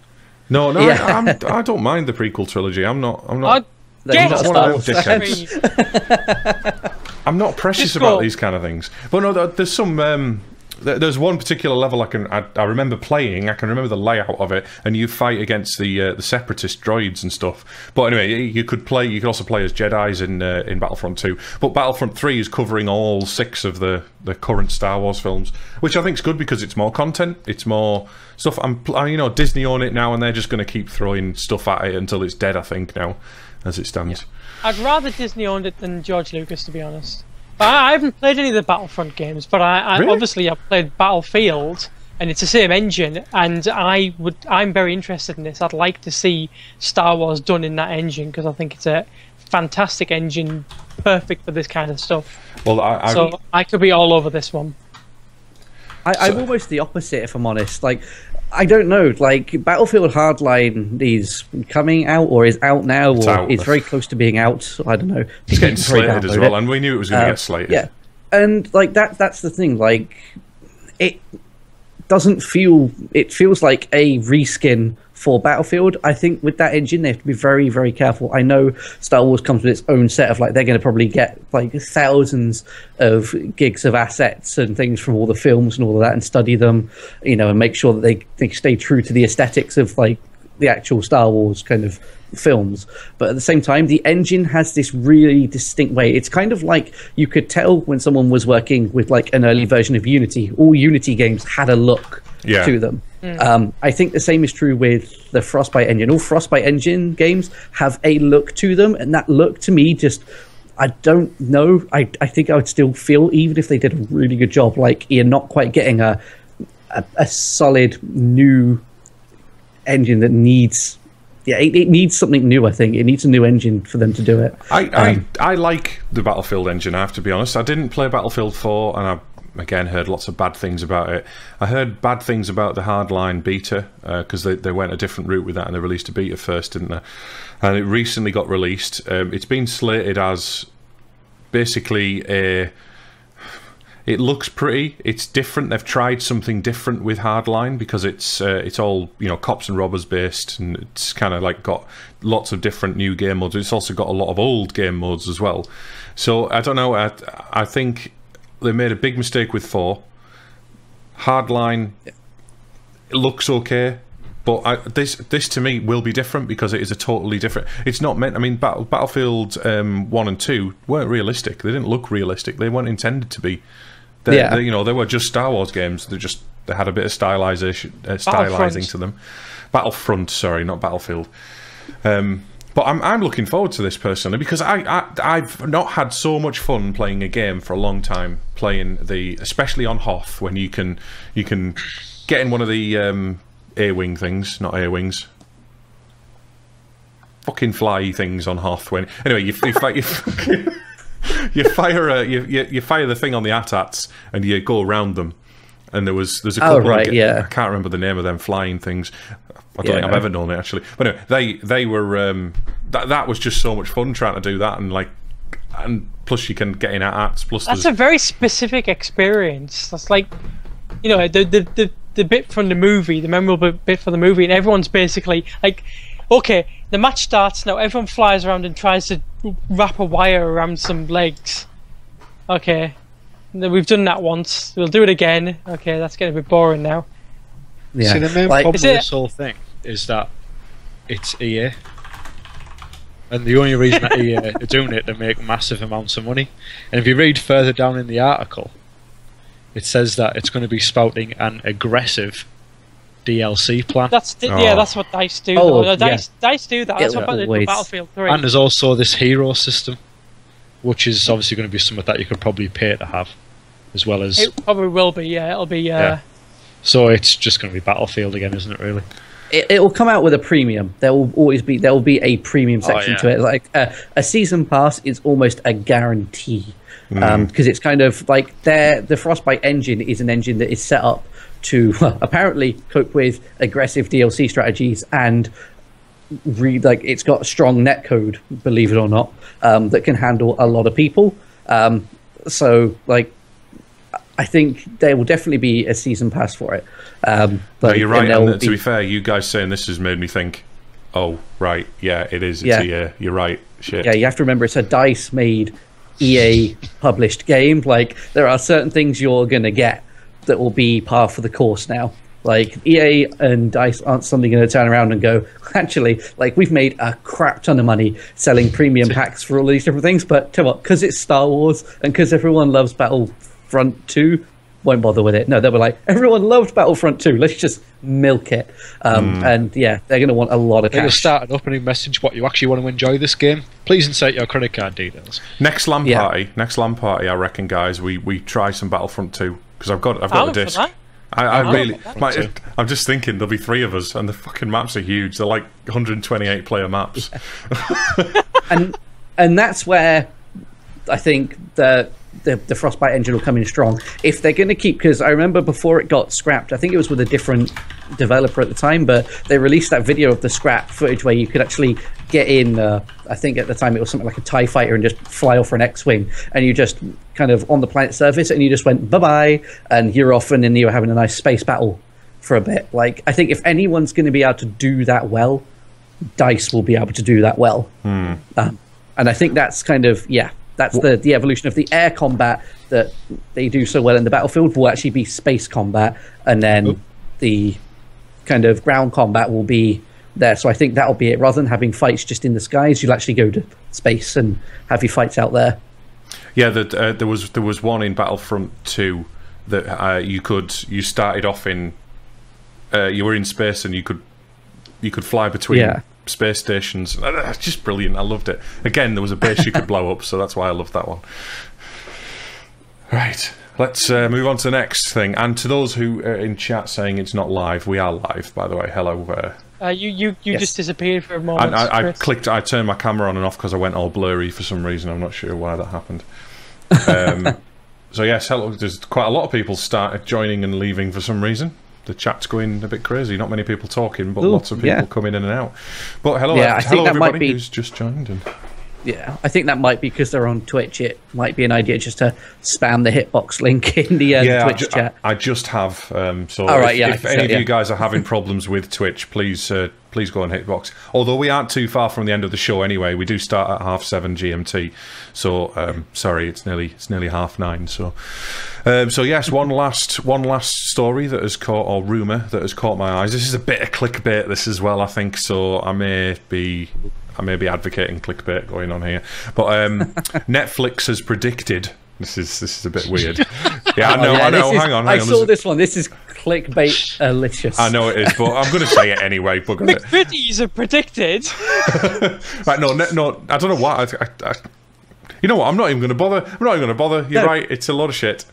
no, no, Yeah. I, I'm, I don't mind the prequel trilogy. I'm not. I'm not. I'd Then get you're not not a one Star of Wars them fan. I'm not precious about these kind of things. But no, there's some. Um, there- there's one particular level I can I, I remember playing. I can remember the layout of it, and you fight against the uh, the separatist droids and stuff. But anyway, you could play. You could also play as Jedi's in uh, in Battlefront Two. But Battlefront Three is covering all six of the the current Star Wars films, which I think is good because it's more content. It's more stuff. I'm you know Disney own it now, and they're just going to keep throwing stuff at it until it's dead. I think now, as it stands. I'd rather Disney owned it than George Lucas, to be honest. But I, I haven't played any of the Battlefront games, but I, I Really? obviously I've played Battlefield, and it's the same engine. And I would, I'm very interested in this. I'd like to see Star Wars done in that engine because I think it's a fantastic engine, perfect for this kind of stuff. Well, I, I, So I could be all over this one. I, I'm almost the opposite, if I'm honest. Like, I don't know. Like, Battlefield Hardline is coming out or is out now or out. is very close to being out. I don't know. it's getting slated as well, it. and we knew it was going to Uh, get slated. Yeah, and like that. That's the thing. Like, it doesn't feel. It feels like a reskin for Battlefield. I think with that engine, they have to be very, very careful. I know Star Wars comes with its own set of like they're going to probably get like thousands of gigs of assets and things from all the films and all of that, and study them, you know, and make sure that they they stay true to the aesthetics of like the actual Star Wars kind of films. But at the same time, the engine has this really distinct way. It's kind of like you could tell when someone was working with like an early version of Unity. All Unity games had a look Yeah. to them. Um, I think the same is true with the Frostbite engine. All Frostbite engine games have a look to them, and that look to me just. I don't know. I, I think I would still feel, even if they did a really good job, like you're not quite getting a, a, a solid new engine that needs yeah it, it needs something new i think it needs a new engine for them to do it I, Um, I, I like the Battlefield engine, I have to be honest. I didn't play Battlefield 4, and I, again, heard lots of bad things about it. I heard bad things about the Hardline beta, because they, they went a different route with that, and they released a beta first, didn't they? And it recently got released. Um, it's been slated as basically a. It looks pretty. It's different. They've tried something different with Hardline because it's uh, it's all you know cops and robbers based, and it's kind of like got lots of different new game modes. It's also got a lot of old game modes as well. So I don't know. I, I think they made a big mistake with four. Hardline it looks okay, but I, this this to me will be different because it is a totally different. It's not meant. I mean, Battle, Battlefield um, one and two weren't realistic. They didn't look realistic. They weren't intended to be. They, Yeah. they- you know, they were just Star Wars games. They just they had a bit of stylization, uh, stylizing to them. Battlefront, sorry, not Battlefield. Um, but I'm I'm looking forward to this personally because I, I I've not had so much fun playing a game for a long time. Playing the especially on Hoth when you can you can get in one of the um, air wing things, not air wings. Fucking fly things on Hoth when anyway you you, fi- you, fucking- [laughs] [laughs] you fire a, you, you you fire the thing on the ATATs and you go around them. And there was there's a Oh, couple. right, of, yeah. I can't remember the name of them flying things. I don't Yeah, think I've no. ever known it actually. But anyway, they they were um, that that was just so much fun trying to do that and like and plus you can get in at ats. Plus That's a very specific experience. That's like, you know, the the, the, the bit from the movie, the memorable bit from the movie, and everyone's basically like, okay, the match starts now. Everyone flies around and tries to wrap a wire around some legs. Okay, we've done that once. We'll do it again. Okay, that's getting a bit boring now. yeah See, the main Like- problem with this whole thing is that it's EA. And the only reason that EA [laughs] are doing it, they make massive amounts of money. And if you read further down in the article, it says that it's going to be spouting an aggressive DLC plan. That's the, Oh. yeah, that's what DICE do. Oh, though. yeah. DICE, DICE do that. That's Yeah, what they did Battlefield Three. And there's also this hero system, which is obviously going to be something that you could probably pay to have, as well as. it probably will be. Yeah, it'll be. Uh, Yeah. So it's just going to be Battlefield again, isn't it? Really? it, it will come out with a premium there will always be there will be a premium section yeah. to it like uh, a season pass is almost a guarantee because it's kind of like their the frostbite engine is an engine that is set up to apparently cope with aggressive dlc strategies and read like it's got strong netcode believe it or not um, that can handle a lot of people um, so like I think there will definitely be a season pass for it. Um, no, but you're right. and And will to be be- fair, you guys saying this has made me think. Oh right, yeah, it is. It's Yeah. yeah, you're right. Shit. yeah, you have to remember it's a DICE made EA published game. Like there are certain things you're gonna get that will be par for the course now. Like EA and DICE aren't suddenly going to turn around and go, [laughs] actually, like we've made a crap ton of money selling premium packs for all these different things, but tell what, because it's Star Wars and because everyone loves Battlefront 2, won't bother with it. No, they were like, everyone loved Battlefront 2, let's just milk it. Um, And yeah, they're going to want a lot of They'll cash. start an opening message what you actually want to enjoy this game. Please insert your credit card details. Next LAN Yeah. party, next LAN party, I reckon, guys, we, we try some Battlefront 2 because I've got I've got I'm the disc. I, I I'm really, up for my. I'm just thinking there'll be three of us, and the fucking maps are huge. They're like 128 player maps. [laughs] and and that's where I think the, the the Frostbite engine will come in strong if they're going to keep. Because I remember before it got scrapped, I think it was with a different developer at the time, but they released that video of the scrap footage where you could actually get in. Uh, I think at the time it was something like a Tie Fighter and just fly off for an X-wing, and you just kind of on the planet's surface, and you just went bye bye, and you're off, and then you were having a nice space battle for a bit. Like I think if anyone's going to be able to do that well, DICE will be able to do that well. Um, and I think that's kind of yeah, that's the the evolution of the air combat that they do so well in the battlefield will actually be space combat, and then the kind of ground combat will be there. So I think that'll be it. Rather than having fights just in the skies, you'll actually go to space and have your fights out there. Yeah, that uh, there was there was one in Battlefront Two that uh, you could you started off in uh, you were in space and you could you could fly between Yeah. Space stations. Uh, It's just brilliant. I loved it. Again, there was a base you could blow up, so that's why I loved that one. Right. Let's uh, move on to the next thing. And to those who are in chat saying it's not live, we are live, by the way. Hello. Uh, Uh, you you, you Yes. just disappeared for a moment. I, I, I clicked. I turned my camera on and off because I went all blurry for some reason. I'm not sure why that happened. [laughs] Um, so yes, hello. There's quite a lot of people started joining and leaving for some reason. The chat's going a bit crazy. Not many people talking, but Ooh, lots of people yeah. coming in and out. But hello, Yeah, hello everybody be- who's just joined. And Yeah, I think that might be because they're on Twitch. It might be an idea just to spam the hitbox link [laughs] in the, uh, yeah, I, Twitch ju- chat. I, I just have. Um, so All right, if, yeah, if any see of you guys are having [laughs] problems with Twitch, please uh, please go and on Hitbox. Although we aren't too far from the end of the show anyway. We do start at half seven GMT. So um, sorry, it's nearly it's nearly half nine. So um, so yes, one [laughs] last one last story that has caught or rumor that has caught my eyes. This is a bit of clickbait. This as well, I think. So I may be. I may be advocating clickbait going on here, but um, [laughs] Netflix has predicted. This is this is a bit [laughs] weird. Yeah, I know. Oh, yeah, I know. this is- hang on. I on. saw This- this one. This is clickbait delicious. I know it is, but I'm going to say it anyway. Bugger it. McVitie's are predicted. [laughs] Right, no, no, I don't know why. I, I, I, you know what? I'm not even going to bother. I'm not even going to bother. You're No. right. It's a lot of shit.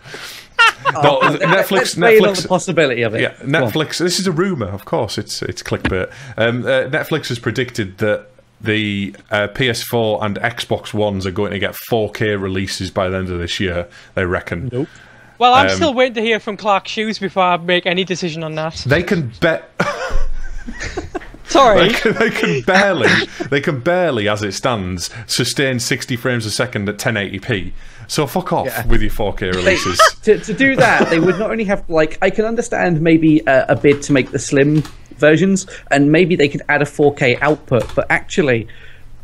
[laughs] no, Let's Netflix. the Netflix. possibility of it. Yeah, Netflix. This is a rumor, of course. It's it's clickbait. Um, uh, Netflix has predicted that the uh, PS4 and Xbox Ones are going to get 4K releases by the end of this year. They reckon. Nope. Well, I'm Um, still waiting to hear from Clark Shoes before I make any decision on that. They can bet. [laughs] Sorry. They can, they can barely, they can barely, as it stands, sustain 60 frames a second at 1080p. So fuck off Yeah. with your 4K releases. [laughs] to, to do that, they would not only have like I can understand maybe a, a bid to make the slim versions, and maybe they could add a 4K output. But actually,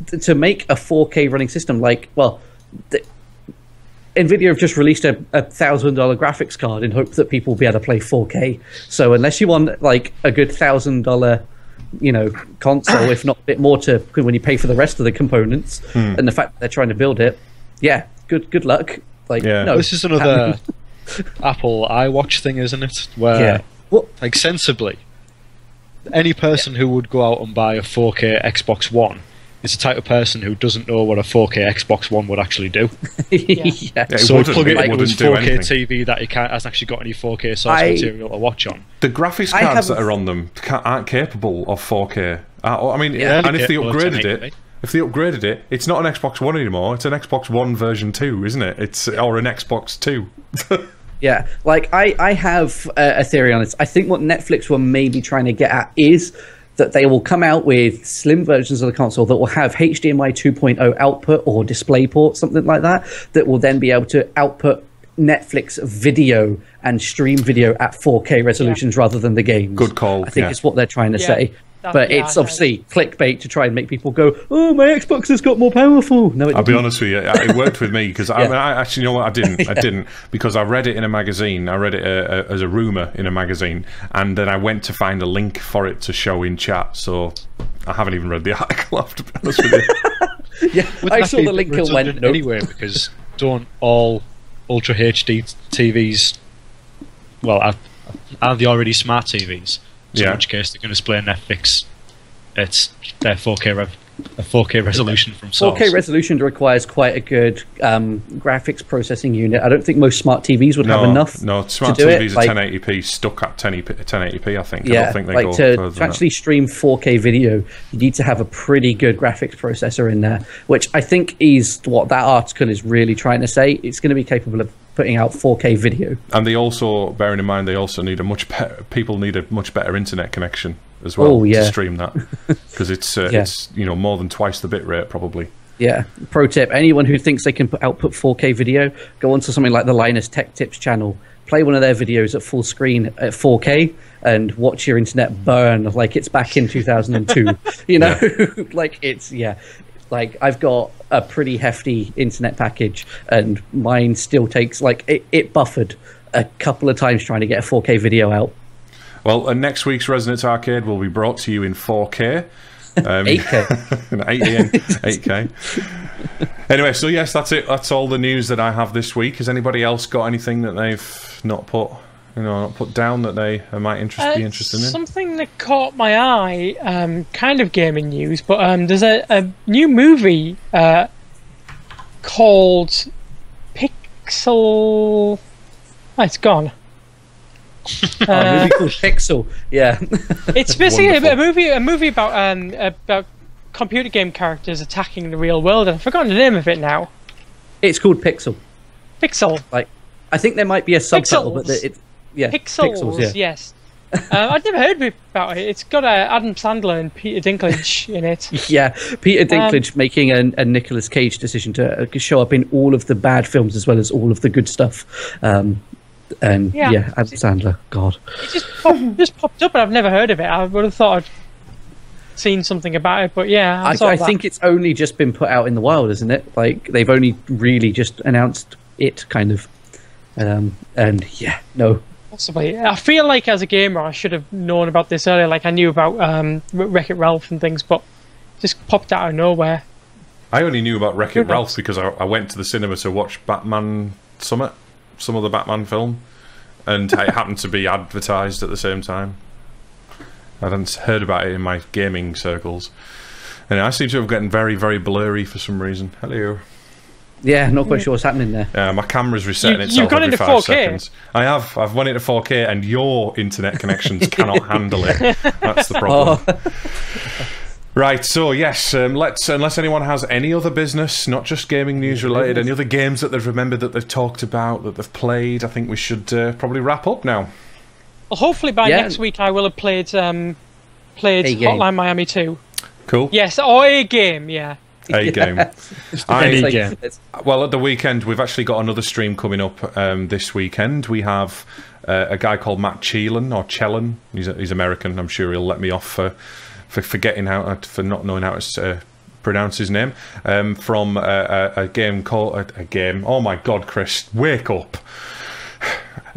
t- to make a 4K running system, like well, the, Nvidia have just released a, a thousand dollar graphics card in hope that people will be able to play 4K. So unless you want like a good thousand dollar you know console, if not a bit more to when you pay for the rest of the components, Hmm. and the fact that they're trying to build it, yeah, good good luck. Like Yeah. no, This is another [laughs] Apple iWatch thing, isn't it? Where, yeah. Well, like, sensibly, any person who would go out and buy a 4K Xbox One is the type of person who doesn't know what a 4K Xbox One would actually do. [laughs] yeah. Yeah, it so wouldn't, plug it it into his 4K anything. TV that he can't, hasn't actually got any 4K source I- material to watch on. The graphics cards that are on them aren't capable of 4K. Uh, mean, Yeah, and if they upgraded 1080p. it, if they upgraded it, it's not an Xbox One anymore. It's an Xbox One version two, isn't it? It's or an Xbox Two. [laughs] Yeah, like I, I have uh, a theory on this. I think what Netflix were maybe trying to get at is that they will come out with slim versions of the console that will have HDMI 2.0 output or DisplayPort, something like that, that will then be able to output Netflix video and stream video at 4K resolutions rather than the games. Good call, I think yeah. it's what they're trying to Yeah. say. That- but yeah, it's obviously clickbait to try and make people go, "Oh, my Xbox has got more powerful." No, it I'll be didn't. honest with you, it worked with me because I, [laughs] mean, I actually you know what I didn't. [laughs] I didn't because I read it in a magazine. I read it uh, uh, as a rumor in a magazine, and then I went to find a link for it to show in chat. So I haven't even read the [laughs] article. I to be honest with you. Yeah, Would I saw the link and went, redundant nope. anyway because don't all Ultra HD TVs, well, are, are they already smart TVs? So Yeah. in which case they're going to display Netflix at their 4K rev- a 4K resolution from source. 4K resolution requires quite a good um, graphics processing unit. I don't think most smart TVs would have enough. no, smart to do it, TVs like- are 1080p stuck at 1080p. 1080p I think. I Yeah, don't think they like go to, to actually stream 4K video, you need to have a pretty good graphics processor in there, which I think is what that article is really trying to say. It's going to be capable of putting out 4K video. And they also, bearing in mind, they also need a much better. People need a much better internet connection as well Oh, yeah. to stream that [laughs] because it's uh, Yeah. it's you know more than twice the bit rate probably. Yeah. Pro tip: anyone who thinks they can put, output 4K video, go onto something like the Linus Tech Tips channel, play one of their videos at full screen at 4K, and watch your internet burn like it's back in 2002. [laughs] you know, [laughs] like it's yeah. Like I've got a pretty hefty internet package, and mine still takes like it, it buffered a couple of times trying to get a 4K video out. Well, and next week's Resonance Arcade will be brought to you in 4K. Um, [laughs] 8K. [laughs] in 8K. 8K. [laughs] Anyway, so yes, that's it. That's all the news that I have this week. Has anybody else got anything that they've not put, you know, not put down that they uh, might interest, be Uh, interested in? Something that caught my eye, um, kind of gaming news, but um, there's a, a new movie uh, called Pixel. Oh, it's gone. [laughs] a Uh, movie called Pixel. Yeah. [laughs] it's basically a, a movie, a movie about um, about computer game characters attacking the real world. and I've forgotten the name of it now. it's called Pixel. Pixel. Like, I think there might be a subtitle, but Pixels. the, it, yeah, Pixels, yeah. yes. uh, I've never heard about it. It's got uh, Adam Sandler and Peter Dinklage in it. [laughs] Yeah, Peter Um, Dinklage making a, a Nicolas Cage decision to uh, show up in all of the bad films as well as all of the good stuff. Um, and Yeah. yeah, Adam Sandler. God, It just popped, [laughs] just popped up, and I've never heard of it. I would have thought I'd seen something about it, but yeah, I, I, I think it's only just been put out in the wild, isn't it? Like they've only really just announced it, kind of. Um, and yeah, no, possibly. I feel like as a gamer, I should have known about this earlier. Like I knew about um, Wreck It Ralph and things, but just popped out of nowhere. I only knew about Wreck It Ralph because I, I went to the cinema to watch Batman Summit, some of the Batman film, and it [laughs] happened to be advertised at the same time. I hadn't heard about it in my gaming circles. And I seem to have gotten very, very blurry for some reason. Hello. Yeah, not quite sure what's happening there. Uh, my camera's resetting You- itself you've gone every into five 4K. seconds. I have. I've went into 4K, and your internet connections [laughs] cannot handle it. That's the problem. [laughs] Right. So yes, um, let's. Unless anyone has any other business, not just gaming news related, any other games that they've remembered that they've talked about that they've played, I think we should uh, probably wrap up now. Well, hopefully by Yeah. next week I will have played um, played A game. Hotline Miami 2. Cool. Yes, or a game, yeah. [laughs] A game. It's I, like- game. Well, at the weekend, we've actually got another stream coming up um, this weekend. We have uh, a guy called Matt Chelan or Chelan. He's he's American. I'm sure he'll let me off for for forgetting how uh, for not knowing how to uh, pronounce his name. Um, from a, a, a game called a, a game. Oh my God, Chris, wake up! [sighs]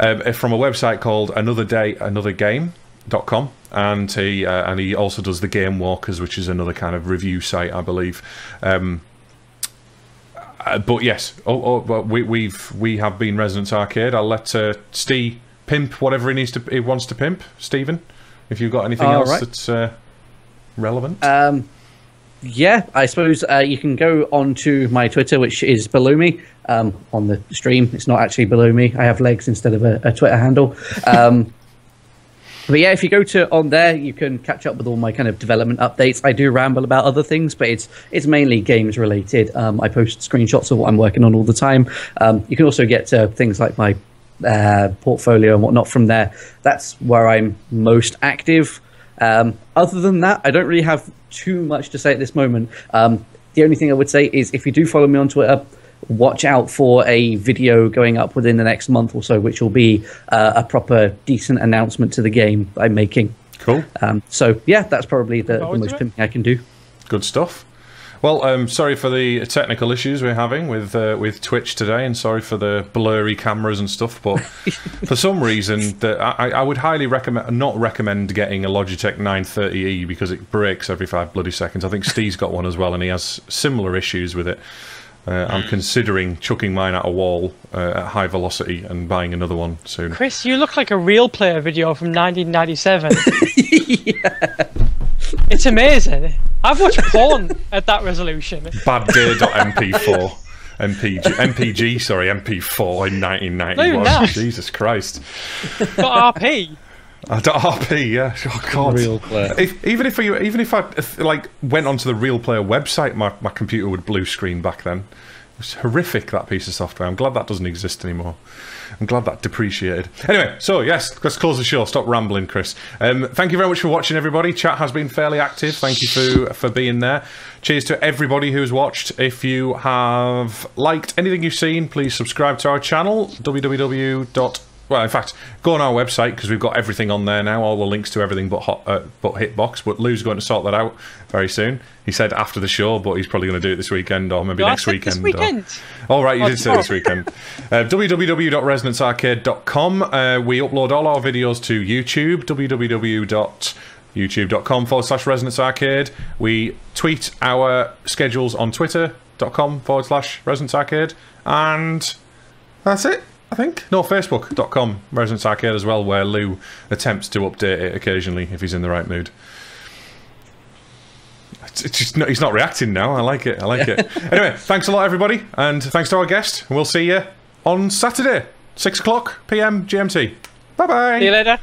Um, from a website called Another Day Another Game. Dot com and he uh, and he also does the Game Walkers, which is another kind of review site, I believe. Um, uh, but yes, oh, oh, well, we, we've we have been Resonance Arcade. I'll let uh, Steve pimp whatever he needs to he wants to pimp. Stephen, if you've got anything All else right. that's uh, relevant. Um, yeah, I suppose uh, you can go on to my Twitter, which is below me um, on the stream. It's not actually below me. I have legs instead of a, a Twitter handle. Um, [laughs] but yeah, if you go to on there, you can catch up with all my kind of development updates. I do ramble about other things, but it's it's mainly games related. Um, I post screenshots of what I'm working on all the time. Um, you can also get things like my uh, portfolio and whatnot from there. That's where I'm most active. Um, other than that, I don't really have too much to say at this moment. Um, the only thing I would say is if you do follow me on Twitter, watch out for a video going up within the next month or so, which will be uh, a proper decent announcement to the game I'm making. Cool. Um, so yeah, that's probably the, the most pimping I can do. Good stuff. Well, um, sorry for the technical issues we're having with uh, with Twitch today, and sorry for the blurry cameras and stuff. But [laughs] for some reason, that I, I would highly recommend not recommend getting a Logitech 930e because it breaks every five bloody seconds. I think Steve's got one as well, and he has similar issues with it. Uh, I'm considering chucking mine at a wall uh, at high velocity and buying another one soon. Chris, you look like a real player video from 1997. [laughs] It's amazing. I've watched porn at that resolution. Badday.mp4. MPG, MPG, sorry, MP4 in 1991. Jesus Christ. Got RP. I don't, RP, yeah. [laughs] Oh God. Real player. If, even if we, even if I if, like went onto the Real Player website, my, my computer would blue screen back then. It was horrific that piece of software. I'm glad that doesn't exist anymore. I'm glad that depreciated. Anyway, so yes, let's close the show. Stop rambling, Chris. Um, thank you very much for watching, everybody. Chat has been fairly active. Thank you for for being there. Cheers to everybody who's watched. If you have liked anything you've seen, please subscribe to our channel www. Well, in fact, go on our website because we've got everything on there now. All the links to everything but hot, uh, but Hitbox. But Lew's going to sort that out very soon. He said after the show, but he's probably going to do it this weekend or maybe No, next weekend. This or- weekend. all right, you Oh, did say this weekend. Uh, www.resonancearcade.com. Uh, we upload all our videos to YouTube. www.youtube.com forward slash Resonance Arcade. We tweet our schedules on twitter.com forward slash Resonance Arcade. And that's it, I think. No, facebook.com Resonance Arcade as well, where Lew attempts to update it occasionally if he's in the right mood. It's it's just not, he's not reacting now. I like it. I like it. [laughs] Anyway, thanks a lot, everybody, and thanks to our guest. We'll see you on Saturday, six o'clock p.m. GMT. Bye bye. See you later.